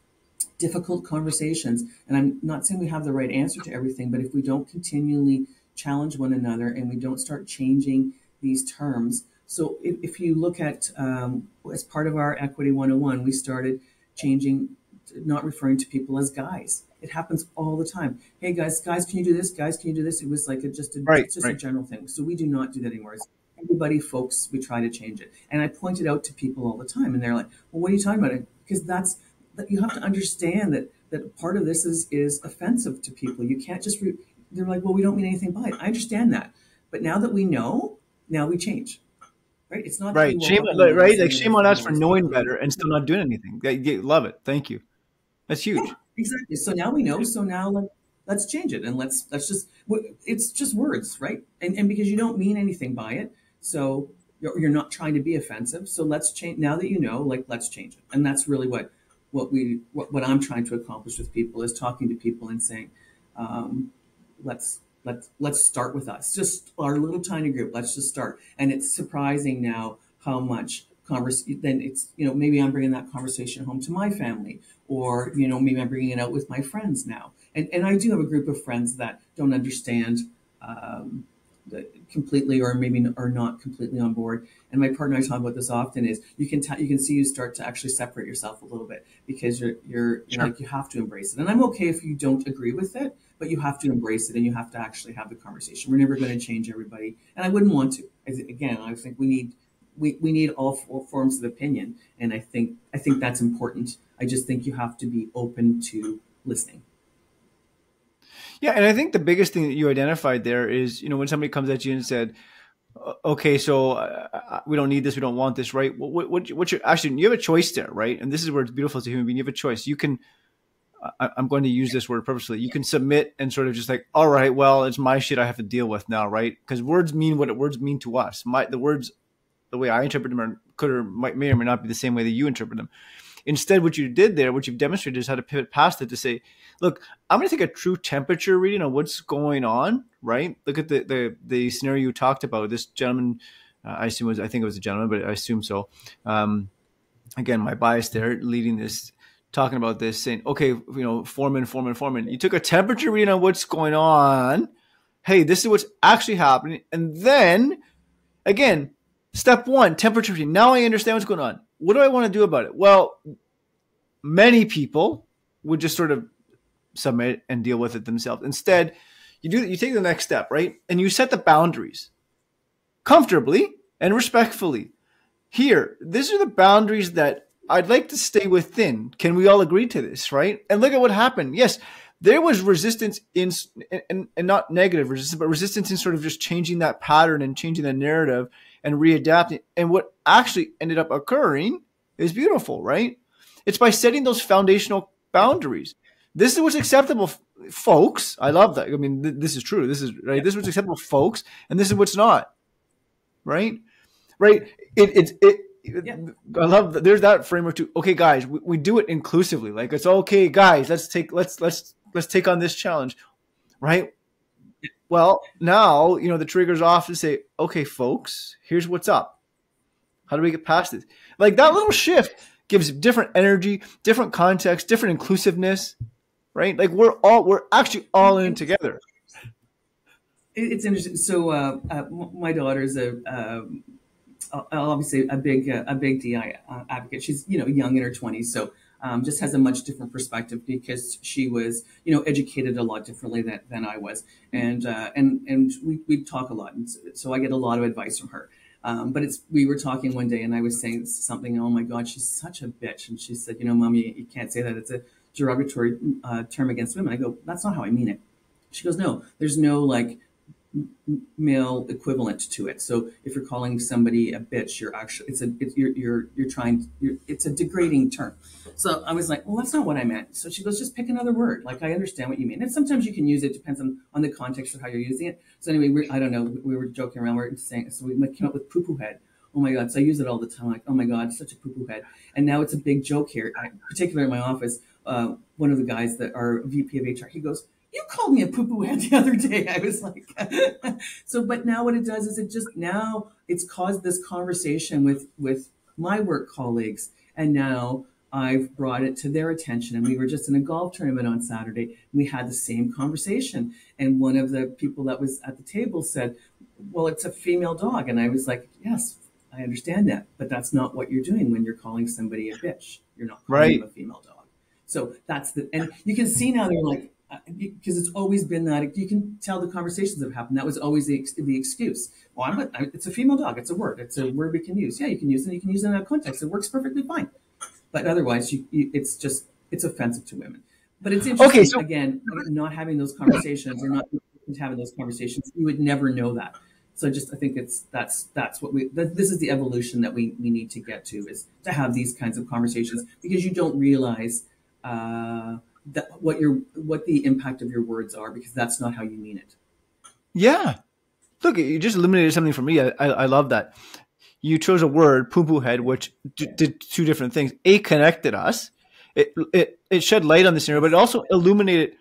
difficult conversations and i'm not saying we have the right answer to everything but if we don't continually challenge one another and we don't start changing these terms. So if, if you look at, um, as part of our Equity 101, we started changing, not referring to people as guys. It happens all the time. Hey guys, guys, can you do this? Guys, can you do this? It was like a, just a, right, just right. a general thing. So we do not do that anymore. It's everybody, folks, we try to change it. And I point it out to people all the time, and they're like, "Well, what are you talking about?" Because that's that you have to understand that that part of this is is offensive to people. You can't just re- they're like, well, we don't mean anything by it. I understand that. But now that we know, now we change. Right? It's not right. Shame, like, right? Like shame on us for knowing better and still not doing anything. love it. Thank you. That's huge. Yeah, exactly. So now we know. So now let, let's change it and let's let's just it's just words, right? And and because you don't mean anything by it, so you're, you're not trying to be offensive. So let's change. Now that you know, like let's change it. And that's really what what we what, what I'm trying to accomplish with people is talking to people and saying. Um, let's let's let's start with us just our little tiny group let's just start and it's surprising now how much converse then it's you know maybe i'm bringing that conversation home to my family or you know maybe i'm bringing it out with my friends now and and i do have a group of friends that don't understand um, completely or maybe are not completely on board and my partner and i talk about this often is you can tell, you can see you start to actually separate yourself a little bit because you're you're, you're like you have to embrace it and i'm okay if you don't agree with it but you have to embrace it and you have to actually have the conversation. We're never going to change everybody, and I wouldn't want to. Again, I think we need we, we need all forms of opinion, and I think I think that's important. I just think you have to be open to listening. Yeah, and I think the biggest thing that you identified there is, you know, when somebody comes at you and said, "Okay, so uh, uh, we don't need this, we don't want this," right? What, what, what's your actually? You have a choice there, right? And this is where it's beautiful as a human being. You have a choice. You can I, am going to use this word purposely. You can submit and sort of just like, all right, well, it's my shit I have to deal with now, right? Because words mean what words mean to us. My the words, the way I interpret them, are, could or might may or may not be the same way that you interpret them. Instead, what you did there, what you've demonstrated, is how to pivot past it to say, look, I'm going to take a true temperature reading on what's going on, right? Look at the the, the scenario you talked about. This gentleman, uh, I assume was, I think it was a gentleman, but I assume so. Um, again, my bias there, leading this talking about this, saying, okay, you know, foreman, foreman, foreman. You took a temperature reading on what's going on. Hey, this is what's actually happening. And then, again, step one, temperature. Now I understand what's going on. What do I want to do about it? Well, many people would just sort of submit and deal with it themselves. Instead, you do you take the next step, right? And you set the boundaries comfortably and respectfully. Here, these are the boundaries that I'd like to stay within. Can we all agree to this, right? And look at what happened. Yes, there was resistance in, and, and not negative resistance, but resistance in sort of just changing that pattern and changing the narrative and readapting. And what actually ended up occurring is beautiful, right? It's by setting those foundational boundaries. This is what's acceptable, folks. I love that. I mean, th- this is true. This is right. This is what's acceptable, folks, and this is what's not. Right, right. It it it yeah. I love that. There's that framework too. Okay, guys, we, we do it inclusively. Like it's okay, guys. Let's take let's let's let's take on this challenge, right? Well, now you know the trigger's off to say, okay, folks, here's what's up. How do we get past this? Like that little shift gives different energy, different context, different inclusiveness, right? Like we're all we're actually all in together. It's interesting. So uh, uh, my daughter's a um, obviously a big uh, a big DI uh, advocate. She's you know young in her twenties, so um, just has a much different perspective because she was you know educated a lot differently than, than I was, and uh, and and we we talk a lot, and so I get a lot of advice from her. Um, but it's we were talking one day, and I was saying something. Oh my God, she's such a bitch, and she said, you know, mom, you, you can't say that. It's a derogatory uh, term against women. I go, that's not how I mean it. She goes, no, there's no like male equivalent to it. So if you're calling somebody a bitch, you're actually it's a it's, you're you're you're trying you're, it's a degrading term. So I was like, well, that's not what I meant. So she goes, just pick another word. Like I understand what you mean, and sometimes you can use it depends on on the context of how you're using it. So anyway, we I don't know. We were joking around. We are saying so we came up with poo poo head. Oh my god! So I use it all the time. Like, oh my god, such a poo poo head. And now it's a big joke here, I, particularly in my office. Uh, one of the guys that are VP of HR, he goes, you called me a poo poo head the other day. I was like, so, but now what it does is it just, now it's caused this conversation with, with my work colleagues. And now I've brought it to their attention. And we were just in a golf tournament on Saturday. we had the same conversation. And one of the people that was at the table said, well, it's a female dog. And I was like, yes, I understand that. But that's not what you're doing when you're calling somebody a bitch. You're not calling right. them a female dog. So that's the, and you can see now they're like, because it's always been that you can tell the conversations that have happened. That was always the, the excuse. Well, I'm a, it's a female dog. It's a word. It's a word we can use. Yeah, you can use it. You can use it in that context. It works perfectly fine. But otherwise, you, you, it's just it's offensive to women. But it's interesting. Okay, so- again, not having those conversations or not having those conversations, you would never know that. So just I think it's that's that's what we that, this is the evolution that we we need to get to is to have these kinds of conversations because you don't realize. Uh, that, what your what the impact of your words are because that's not how you mean it. Yeah, look, you just eliminated something for me. I, I, I love that. You chose a word, poo poo head, which d- did two different things. A connected us. It, it it shed light on the scenario, but it also illuminated.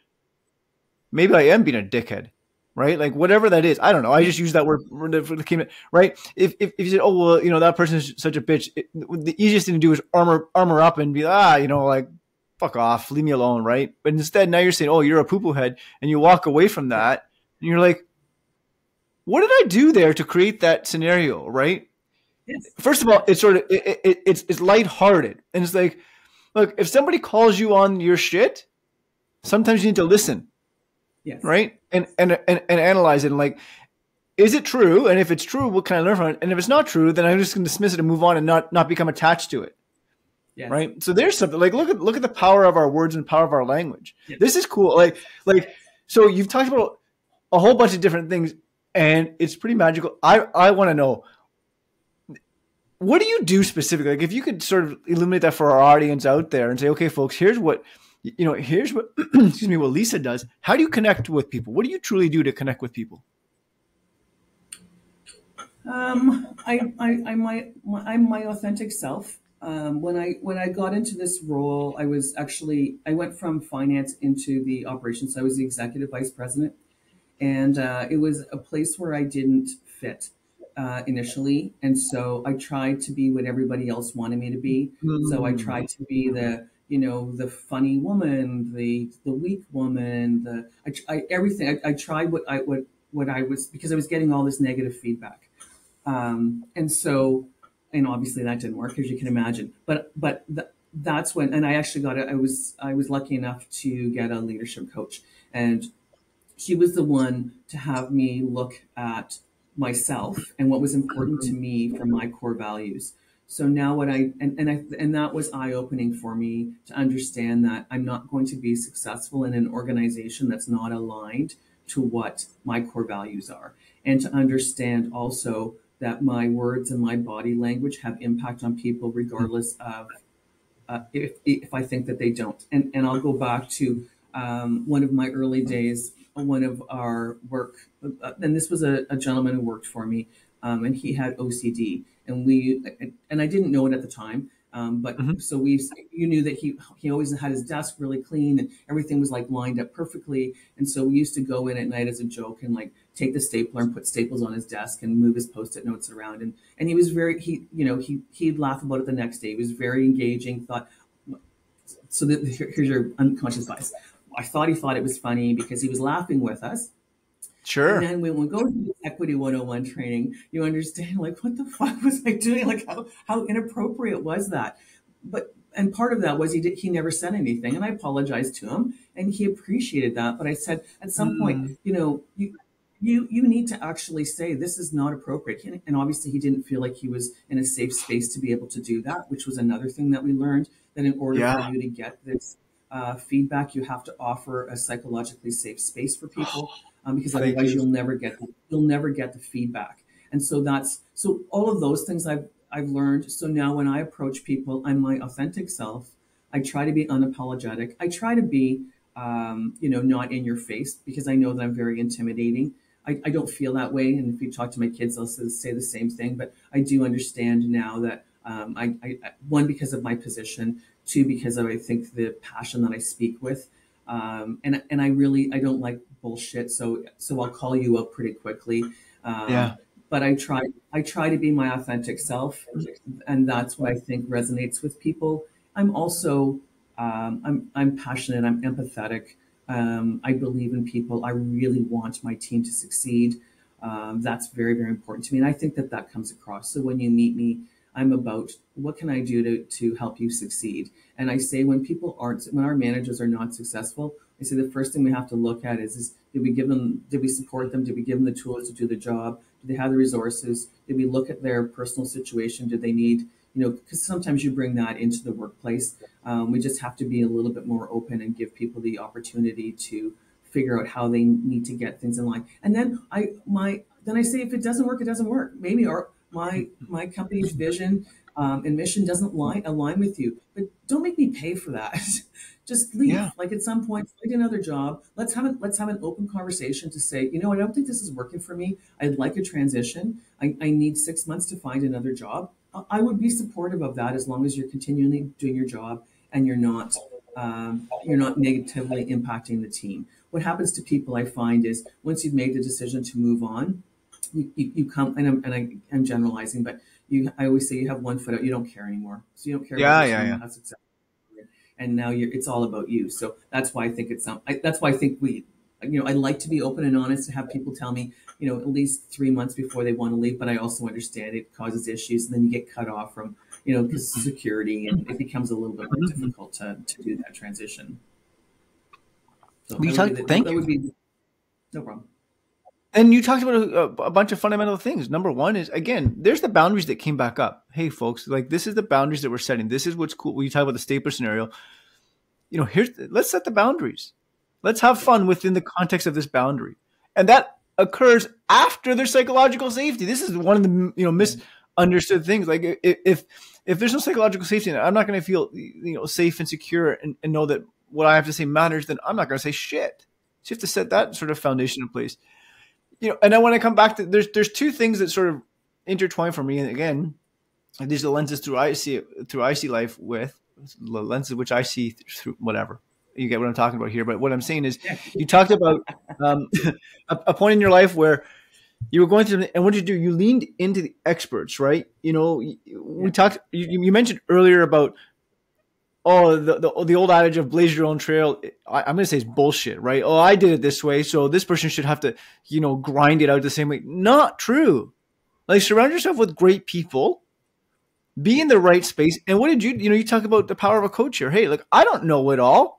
Maybe I am being a dickhead, right? Like whatever that is. I don't know. I just use that word for the came right. If, if, if you said, oh well, you know that person is such a bitch, it, the easiest thing to do is armor armor up and be ah, you know, like fuck off, leave me alone, right? But instead, now you're saying, oh, you're a poo poo head, and you walk away from that, and you're like, what did I do there to create that scenario, right? Yes. First of all, it's sort of it, it, it's it's lighthearted, and it's like, look, if somebody calls you on your shit, sometimes you need to listen, yes. right, and and and, and analyze it, and like, is it true? And if it's true, what can I learn from it? And if it's not true, then I'm just going to dismiss it and move on and not not become attached to it. Yes. Right. So there's something like look at look at the power of our words and power of our language. Yes. This is cool. Like like so you've talked about a whole bunch of different things and it's pretty magical. I I want to know what do you do specifically? Like if you could sort of illuminate that for our audience out there and say, okay, folks, here's what you know, here's what excuse me, what Lisa does. How do you connect with people? What do you truly do to connect with people? Um, I, I, I, my, my, I'm my authentic self um, when I when I got into this role, I was actually I went from finance into the operations. I was the executive vice president, and uh, it was a place where I didn't fit uh, initially, and so I tried to be what everybody else wanted me to be. Mm-hmm. So I tried to be the you know the funny woman, the the weak woman, the I, I everything. I, I tried what I what what I was because I was getting all this negative feedback, um, and so and obviously that didn't work as you can imagine. But but th- that's when, and I actually got it. I was I was lucky enough to get a leadership coach, and she was the one to have me look at myself and what was important to me for my core values. So now what I and and I and that was eye opening for me to understand that I'm not going to be successful in an organization that's not aligned to what my core values are, and to understand also that my words and my body language have impact on people regardless of uh, if, if I think that they don't. And, and I'll go back to um, one of my early days, one of our work, uh, and this was a, a, gentleman who worked for me, um, and he had OCD. And we, and I didn't know it at the time, um, but mm-hmm. so we, you knew that he he always had his desk really clean and everything was like lined up perfectly. And so we used to go in at night as a joke and like take the stapler and put staples on his desk and move his post-it notes around. And and he was very he you know he he'd laugh about it the next day. He was very engaging. Thought so. Here's your unconscious bias. I thought he thought it was funny because he was laughing with us. Sure. And then when we go to Equity 101 training, you understand like what the fuck was I doing? Like how how inappropriate was that? But and part of that was he did he never said anything and I apologized to him and he appreciated that. But I said at some mm. point, you know, you you you need to actually say this is not appropriate. And obviously he didn't feel like he was in a safe space to be able to do that which was another thing that we learned that in order yeah. for you to get this uh, feedback you have to offer a psychologically safe space for people um, because otherwise you. will never get the, you'll never get the feedback. And so that's so all of those things i've i've learned. So now when i approach people i'm my authentic self. I try to be unapologetic. I try to be um, you know not in your face because i know that i'm very intimidating I, I, don't feel that way. And if you talk to my kids, they'll say the same thing. But I do understand now that um, I, I, one because of my position, two because of I think the passion that I speak with, um, and and I really I don't like bullshit. So so I'll call you up pretty quickly. Um, yeah. But I try I try to be my authentic self, and that's what I think resonates with people. I'm also um, I'm I'm passionate. I'm empathetic. Um, I believe in people. I really want my team to succeed. Um, that's very, very important to me. And I think that that comes across. So when you meet me, I'm about what can I do to, to help you succeed? And I say when people aren't, when our managers are not successful, I say the first thing we have to look at is, is did we give them, did we support them? Did we give them the tools to do the job? Do they have the resources? Did we look at their personal situation? Did they need you know, because sometimes you bring that into the workplace. Um, we just have to be a little bit more open and give people the opportunity to figure out how they need to get things in line. And then I my then I say if it doesn't work, it doesn't work. Maybe our my my company's vision um, and mission doesn't line, align with you, but don't make me pay for that. just leave. Yeah. Like at some point, find another job. Let's have a, let's have an open conversation to say, you know, I don't think this is working for me. I'd like a transition. I, I need six months to find another job. I would be supportive of that as long as you're continually doing your job and you're not um, you're not negatively impacting the team. What happens to people, I find, is once you've made the decision to move on, you, you, you come and I'm and I, am generalizing, but you I always say you have one foot out, you don't care anymore, so you don't care. Yeah, yeah, yeah. That's exactly and now you're it's all about you. So that's why I think it's um, I, that's why I think we you know I like to be open and honest to have people tell me you know, at least three months before they want to leave. But I also understand it causes issues, and then you get cut off from, you know, because security, and it becomes a little bit more mm-hmm. difficult to, to do that transition. So we talked. The, thank that you. Would be, no problem. And you talked about a, a, bunch of fundamental things. Number one is again, there's the boundaries that came back up. Hey, folks, like this is the boundaries that we're setting. This is what's cool. When you talk about the stapler scenario, you know, here's let's set the boundaries. Let's have fun within the context of this boundary, and that occurs after their psychological safety. This is one of the you know misunderstood things. Like if if there's no psychological safety, I'm not going to feel you know safe and secure and, and, know that what I have to say matters. Then I'm not going to say shit. So you have to set that sort of foundation in place. You know, and then when I come back to there's there's two things that sort of intertwine for me. And again, these are the lenses through I see through I see life with the lenses which I see through whatever you get what I'm talking about here. But what I'm saying is, you talked about um, a, a, point in your life where you were going through, and what did you do? You leaned into the experts, right? You know, we talked. You, you mentioned earlier about oh the, the, the old adage of blaze your own trail. I, I'm going to say it's bullshit, right? Oh, I did it this way, so this person should have to you know grind it out the same way. Not true. Like surround yourself with great people be in the right space. And what did you, you know, you talk about the power of a coach here. Hey, like, I don't know it all.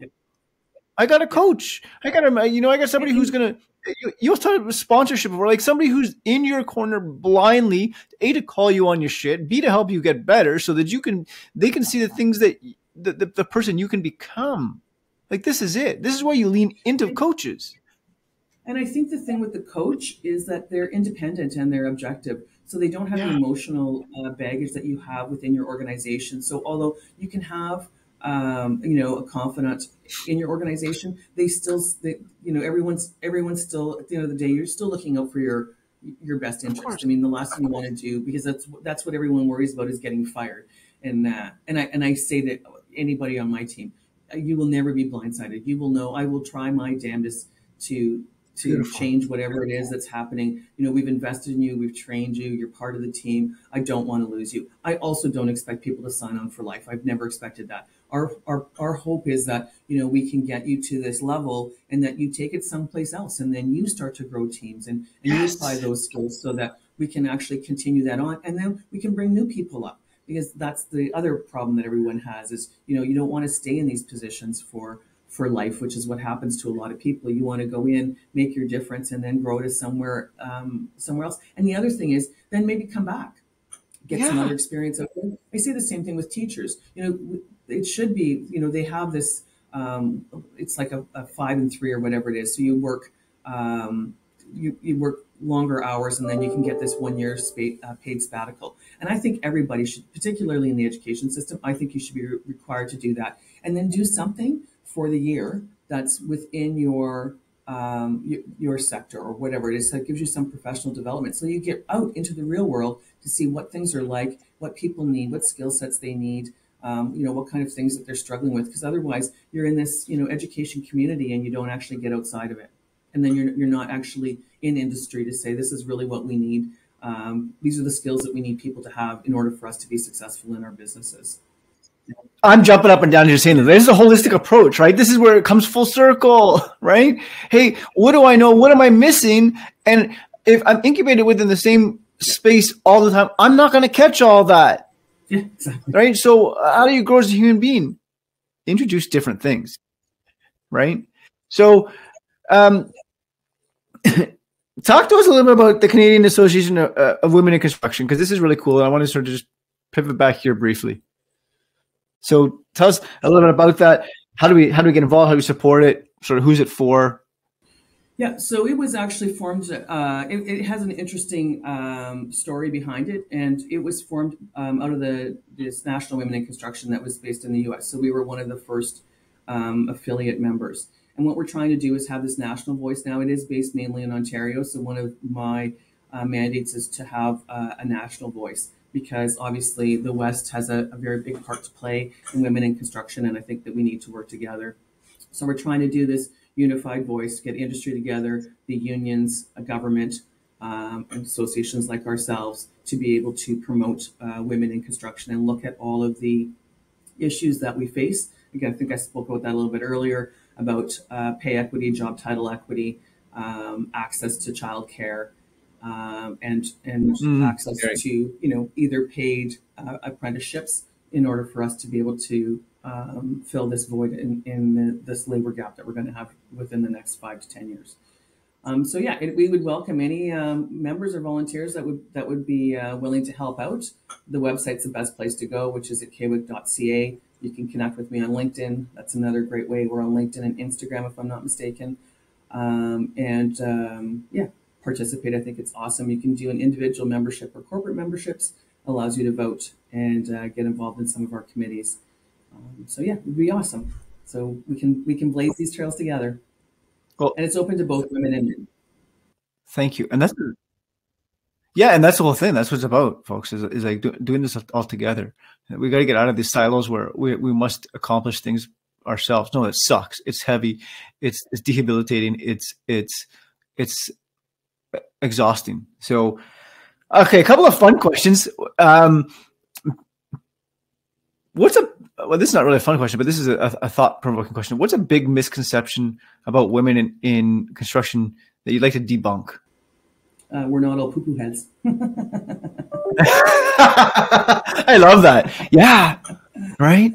I got a coach. I got a, you know, I got somebody who's gonna. You, you also talk about sponsorship, or like somebody who's in your corner blindly, a to call you on your shit, b to help you get better, so that you can, they can see the things that the, the, the person you can become. Like this is it. This is why you lean into coaches. And I think the thing with the coach is that they're independent and they're objective. So they don't have yeah. the emotional uh, baggage that you have within your organization. So although you can have um, you know, a confidant in your organization, they still, they, you know, everyone's everyone's still at the end of the day, you're still looking out for your your best interest. I mean, the last thing you want to do because that's that's what everyone worries about is getting fired. And uh, and I and I say that anybody on my team, uh, you will never be blindsided. You will know I will try my damnedest to to Beautiful. change whatever it is that's happening. You know, we've invested in you, we've trained you, you're part of the team. I don't want to lose you. I also don't expect people to sign on for life. I've never expected that. Our, our, our hope is that, you know, we can get you to this level and that you take it someplace else and then you start to grow teams and, and you apply those skills so that we can actually continue that on and then we can bring new people up because that's the other problem that everyone has is, you know, you don't want to stay in these positions for for life, which is what happens to a lot of people. You want to go in, make your difference, and then grow to somewhere um, somewhere else. And the other thing is, then maybe come back, get some other experience. I say the same thing with teachers. You know, it should be. You know, they have this. Um, it's like a, a five and three or whatever it is. So you work. Um, you, you work longer hours and then you can get this one year spa- uh, paid sabbatical. And I think everybody should, particularly in the education system, I think you should be re- required to do that and then do something for the year that's within your um, your, your sector or whatever it is that gives you some professional development. So you get out into the real world to see what things are like, what people need, what skill sets they need, um, you know, what kind of things that they're struggling with. Because otherwise, you're in this, you know, education community and you don't actually get outside of it. And then you're, you're not actually in industry to say, this is really what we need. Um, these are the skills that we need people to have in order for us to be successful in our businesses. I'm jumping up and down here saying this is a holistic approach, right? This is where it comes full circle, right? Hey, what do I know? What am I missing? And if I'm incubated within the same space all the time, I'm not going to catch all that, Right? So, uh, how do you grow as a human being? Introduce different things, right? So, um, talk to us a little bit about the Canadian Association of, uh, of Women in Construction because this is really cool. And I want to sort of just pivot back here briefly. So tell us a little bit about that. How do we how do we get involved? How do we support it? Sort of who's it for? Yeah, so it was actually formed. Uh, it, it has an interesting um, story behind it, and it was formed um, out of the this National Women in Construction that was based in the U.S. So we were one of the first um, affiliate members. And what we're trying to do is have this national voice. Now it is based mainly in Ontario, so one of my uh, mandates is to have uh, a national voice because obviously the West has a, a very big part to play in women in construction, and I think that we need to work together. So we're trying to do this unified voice, get industry together, the unions, a government, um, associations like ourselves to be able to promote uh, women in construction and look at all of the issues that we face. Again, I think I spoke about that a little bit earlier about uh, pay equity, job title equity, um, access to childcare, um, and and Mm, access okay. to you know either paid uh, apprenticeships in order for us to be able to um, fill this void in, in the, this labor gap that we're going to have within the next five to ten years. Um, so yeah, it, we would welcome any um, members or volunteers that would that would be uh, willing to help out. The website's the best place to go, which is at cwic.ca. You can connect with me on LinkedIn. That's another great way. We're on LinkedIn and Instagram, if I'm not mistaken. Um, and um, yeah, participate. I think it's awesome. You can do an individual membership or corporate memberships. Allows you to vote and uh, get involved in some of our committees. Um, so yeah, it would be awesome. So we can we can blaze these trails together. Well- and it's open to both women and men. Thank you. And that's yeah, and that's the whole thing. That's what it's about, folks. Is, is like do, doing this all together. We got to get out of these silos where we we must accomplish things ourselves. No, it sucks. It's heavy. It's it's debilitating. It's it's it's exhausting. So, okay, a couple of fun questions. Um, what's a well? This is not really a fun question, but this is a, a thought provoking question. What's a big misconception about women in in construction that you'd like to debunk? Uh, we're not all poo poo heads. I love that. Yeah. Right?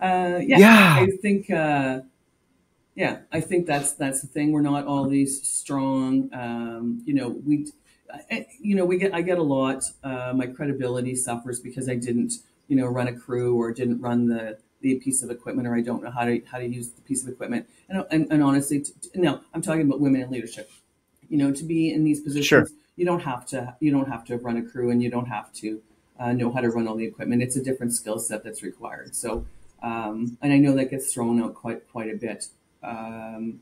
Uh, yeah, Yeah. I think. Uh, yeah, I think that's that's the thing. We're not all these strong. Um, you know, we, you know, we get. I get a lot. Uh, my credibility suffers because I didn't, you know, run a crew or didn't run the the piece of equipment or I don't know how to how to use the piece of equipment. And and, and honestly, t- t- no, I'm talking about women in leadership. You know, to be in these positions, Sure. you don't have to. You don't have to run a crew, and you don't have to uh, know how to run all the equipment. It's a different skill set that's required. So. Um, and I know that gets thrown out quite quite a bit, um,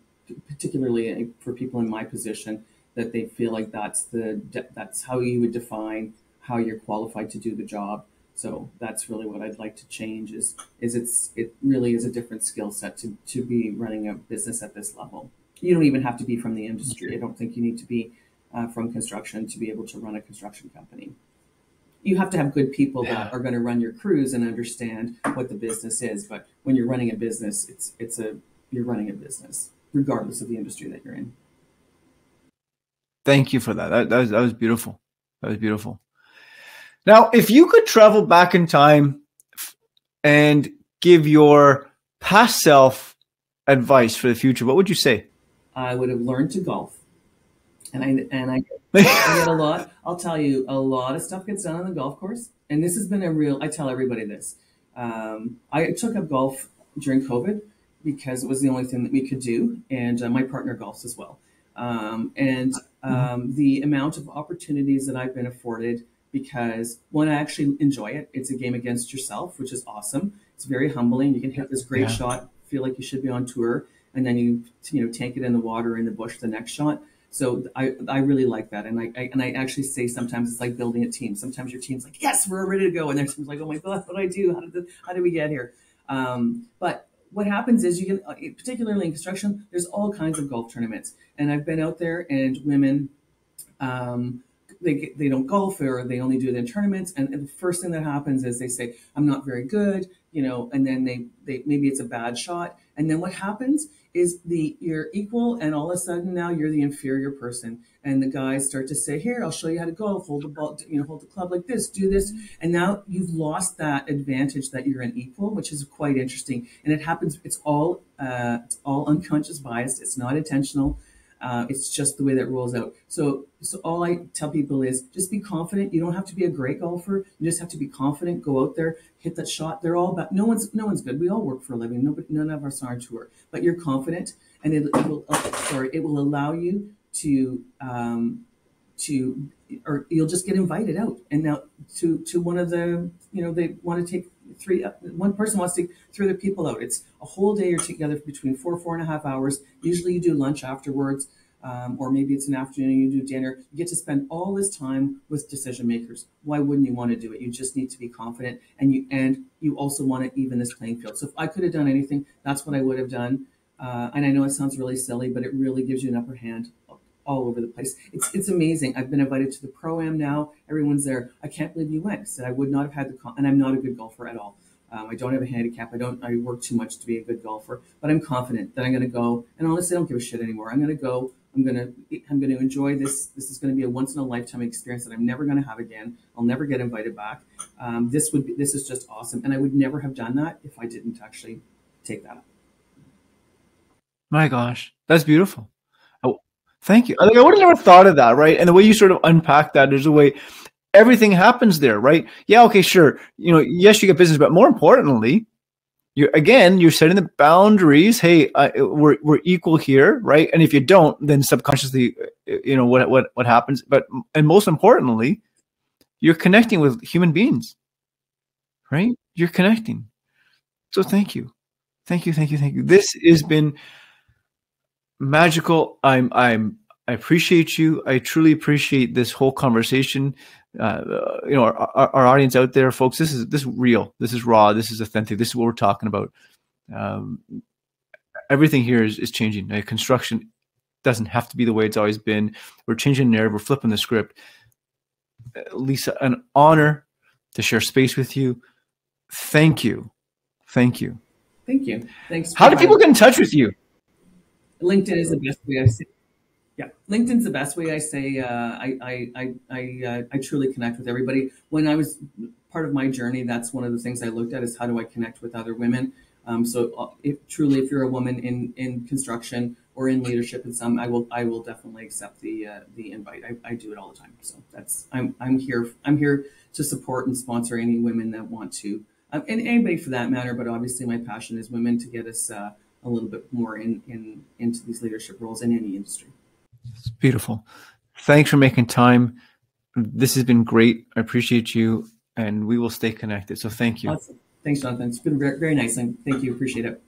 particularly for people in my position, that they feel like that's the that's how you would define how you're qualified to do the job. So that's really what I'd like to change is is it's it really is a different skill set to to be running a business at this level. you don't even have to be from the industry. I don't think you need to be uh, from construction to be able to run a construction company. You have to have good people yeah. that are going to run your crews and understand what the business is. But when you're running a business, it's it's a you're running a business regardless of the industry that you're in. Thank you for that. That, that was that was beautiful. That was beautiful. Now, if you could travel back in time and give your past self advice for the future, what would you say? I would have learned to golf. And I and I, I get a lot. I'll tell you, a lot of stuff gets done on the golf course. And this has been a real. I tell everybody this. Um, I took up golf during COVID because it was the only thing that we could do, and uh, my partner golfs as well. Um, and mm-hmm. um, the amount of opportunities that I've been afforded because one, I actually enjoy it. It's a game against yourself, which is awesome. It's very humbling. You can hit this great yeah. shot, feel like you should be on tour, and then you you know tank it in the water in the bush the next shot. So I, I really like that, and I, I, and I actually say sometimes it's like building a team. Sometimes your team's like, yes, we're ready to go, and there's like, oh my god, what do I do? How did the, how did we get here? Um, but what happens is you get, uh, particularly in construction, there's all kinds of golf tournaments, and I've been out there, and women, um, they they don't golf or they only do it in tournaments, and, and the first thing that happens is they say, I'm not very good, you know, and then they they maybe it's a bad shot, and then what happens is the you're equal and all of a sudden now you're the inferior person. And the guys start to say here i'll show you how to golf. Hold the ball you know hold the club like this do this. And now you've lost that advantage that you're an equal which is quite interesting. And it happens it's all uh, it's all unconscious bias. It's not intentional. Uh, it's just the way that rolls out. So, so all I tell people is just be confident. You don't have to be a great golfer. You just have to be confident. Go out there, hit that shot. They're all about. No one's no one's good. We all work for a living. Nobody, none of us are on tour. But you're confident, and it, it will. Uh, sorry, it will allow you to um, to or you'll just get invited out. And now to to one of the you know they want to take three one person wants to take three other people out it's a whole day you're together between four four and a half hours usually you do lunch afterwards um, or maybe it's an afternoon you do dinner you get to spend all this time with decision makers why wouldn't you want to do it you just need to be confident and you and you also want to even this playing field so if i could have done anything that's what i would have done uh, and i know it sounds really silly but it really gives you an upper hand all over the place. It's it's amazing. I've been invited to the pro am now. Everyone's there. I can't believe you went. Said I would not have had the and I'm not a good golfer at all. Um, I don't have a handicap. I don't. I work too much to be a good golfer, but I'm confident that I'm going to go. And honestly, I don't give a shit anymore. I'm going to go. I'm going to. I'm going to enjoy this. This is going to be a once in a lifetime experience that I'm never going to have again. I'll never get invited back. Um, this would be. This is just awesome, and I would never have done that if I didn't actually take that up. My gosh, that's beautiful. Oh, Thank you. Like I would have never thought of that, right? And the way you sort of unpack that is there's a way everything happens there, right? Yeah, okay, sure. You know, yes, you get business, but more importantly, you again, you're setting the boundaries. Hey, uh, we're we're equal here, right? And if you don't, then subconsciously, uh, you know what what what happens. But and most importantly, you're connecting with human beings, right? You're connecting. So thank you, thank you, thank you, thank you. This has been magical. I'm I'm I appreciate you. I truly appreciate this whole conversation. Uh, you know, our, our, our, audience out there, folks. This is this is real. This is raw. This is authentic. This is what we're talking about. Um, everything here is, is changing. Construction doesn't have to be the way it's always been. We're changing the narrative. We're flipping the script. Lisa, an honor to share space with you. Thank you. Thank you. Thank you. Thanks. How do people get in touch with you? LinkedIn is the best way I say. Yeah, LinkedIn's the best way I say uh, I I I I, uh, I truly connect with everybody. When I was part of my journey, that's one of the things I looked at is how do I connect with other women. Um, so uh, if truly, if you're a woman in in construction or in leadership in some, I will I will definitely accept the uh, the invite. I, I do it all the time. So that's I'm I'm here I'm here to support and sponsor any women that want to, um, and anybody for that matter. But obviously, my passion is women to get us uh, a little bit more in, in into these leadership roles in any industry. It's beautiful. Thanks for making time. This has been great. I appreciate you, and we will stay connected. So thank you. Awesome. Thanks, Jonathan. It's been very, very nice, and thank you. Appreciate it.